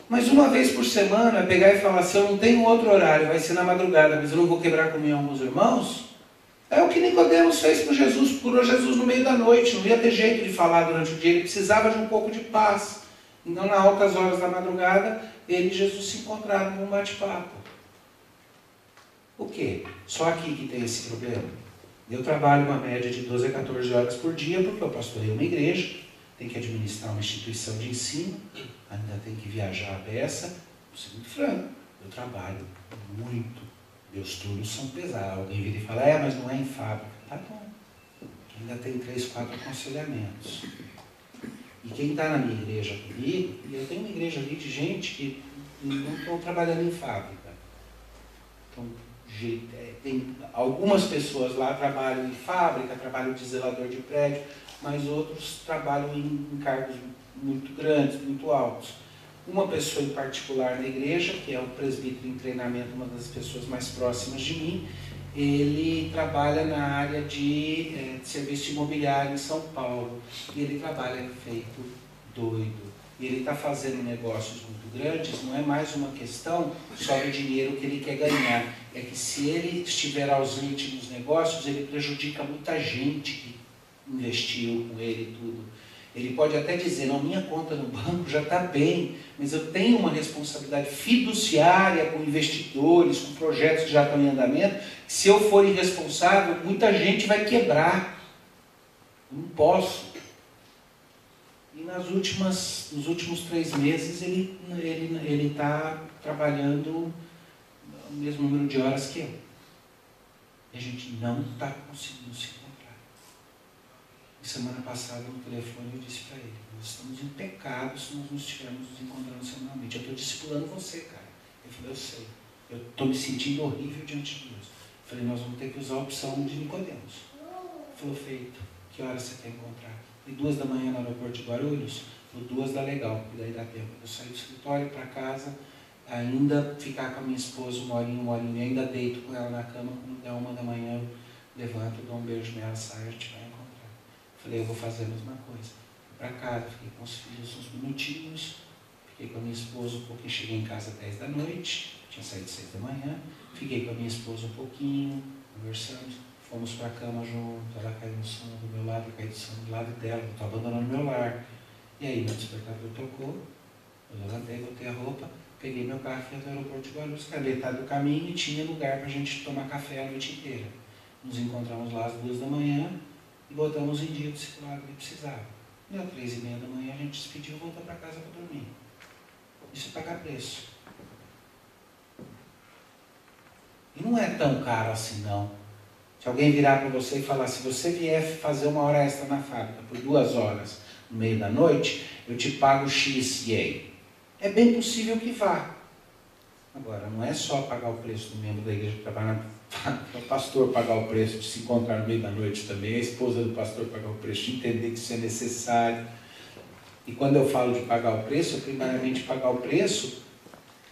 Mas uma vez por semana, pegar e falar assim, eu não tenho outro horário, vai ser na madrugada, mas eu não vou quebrar com os irmãos, é o que Nicodemos fez com Jesus, curou Jesus no meio da noite, não ia ter jeito de falar durante o dia, ele precisava de um pouco de paz. Então, nas altas horas da madrugada, ele e Jesus se encontraram num bate-papo. O quê? Só aqui que tem esse problema. Eu trabalho uma média de 12 a 14 horas por dia, porque eu pastorei uma igreja, tem que administrar uma instituição de ensino, ainda tem que viajar a beça. Vou ser muito franco, eu trabalho muito. Meus turnos são pesados. Alguém vira e fala, é, mas não é em fábrica. Tá bom. Ainda tem três, quatro aconselhamentos. E quem está na minha igreja comigo, e eu tenho uma igreja ali de gente que não estão trabalhando em fábrica. Então, é, tem algumas pessoas lá trabalham em fábrica, trabalham de zelador de prédio, mas outros trabalham em, em cargos muito grandes, muito altos. Uma pessoa em particular na igreja, que é o presbítero em treinamento, uma das pessoas mais próximas de mim, ele trabalha na área de, é, de serviço imobiliário em São Paulo. E ele trabalha feito doido. E ele está fazendo negócios muito grandes, não é mais uma questão só do dinheiro que ele quer ganhar. É que se ele estiver ausente nos negócios, ele prejudica muita gente que investiu com ele e tudo. Ele pode até dizer, não, minha conta no banco já está bem, mas eu tenho uma responsabilidade fiduciária com investidores, com projetos que já estão em andamento, que se eu for irresponsável, muita gente vai quebrar. Não posso. E nas últimas, nos últimos três meses ele está ele, ele tá trabalhando o mesmo número de horas que eu. E a gente não está conseguindo se e semana passada, no telefone, eu disse para ele: Nós estamos em pecado se nós não estivermos nos encontrando semanalmente. Eu estou discipulando você, cara. Ele falou: Eu sei. Eu estou me sentindo horrível diante de Deus. Eu falei: Nós vamos ter que usar a opção de Nicodemos. Ele falou: Feito. Que hora você quer encontrar? E duas da manhã no aeroporto de Guarulhos? Falou: Duas da legal, porque daí dá tempo. Eu saí do escritório para casa, ainda ficar com a minha esposa uma horinha, uma horinha, ainda deito com ela na cama. Quando der uma da manhã, eu levanto, dou um beijo nela, saio, a gente vai Falei, eu vou fazer a mesma coisa. Fui para casa, fiquei com os filhos uns minutinhos, fiquei com a minha esposa um pouquinho, cheguei em casa às 10 da noite, tinha saído às 6 da manhã, fiquei com a minha esposa um pouquinho, conversamos, fomos para a cama junto, ela caiu no sono do meu lado, eu caí no sono do lado dela, eu estou abandonando meu lar. E aí meu despertador tocou, eu levantei, botei a roupa, peguei meu carro e fui até o aeroporto de Guarulhos, que metade do caminho e tinha lugar para a gente tomar café a noite inteira. Nos encontramos lá às duas da manhã, e botamos em dia o discipulado que precisava. Deu três e meia da manhã, a gente despediu e voltou para casa para dormir. Isso é pagar preço. E não é tão caro assim, não. Se alguém virar para você e falar, se você vier fazer uma hora extra na fábrica por duas horas no meio da noite, eu te pago X e aí. É bem possível que vá. Agora, não é só pagar o preço do membro da igreja que trabalha o pastor pagar o preço de se encontrar no meio da noite também, a esposa do pastor pagar o preço de entender que isso é necessário. E quando eu falo de pagar o preço, é primeiramente pagar o preço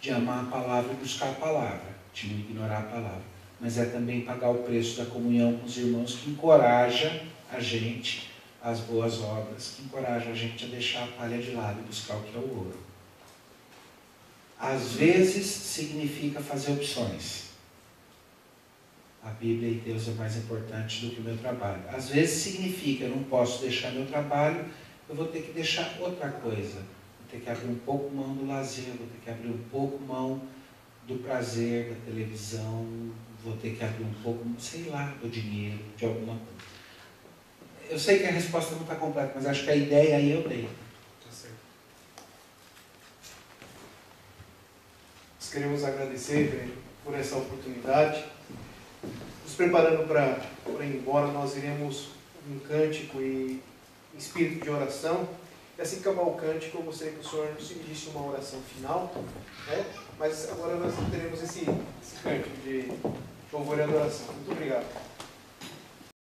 de amar a palavra e buscar a palavra, de não ignorar a palavra. Mas é também pagar o preço da comunhão com os irmãos que encoraja a gente às boas obras, que encoraja a gente a deixar a palha de lado e buscar o que é o ouro. Às vezes significa fazer opções. A Bíblia e Deus é mais importante do que o meu trabalho. Às vezes significa eu não posso deixar meu trabalho, eu vou ter que deixar outra coisa. Vou ter que abrir um pouco mão do lazer, vou ter que abrir um pouco mão do prazer da televisão, vou ter que abrir um pouco, sei lá, do dinheiro, de alguma coisa. Eu sei que a resposta não está completa, mas acho que a ideia aí eu dei. Tá. Nós queremos agradecer por essa oportunidade. Nos preparando para ir embora, nós iremos um cântico e espírito de oração. E assim que acabar o cântico, eu gostaria que o senhor nos dirigisse uma oração final. Né? Mas agora nós teremos esse, esse cântico de louvor e adoração. Muito obrigado.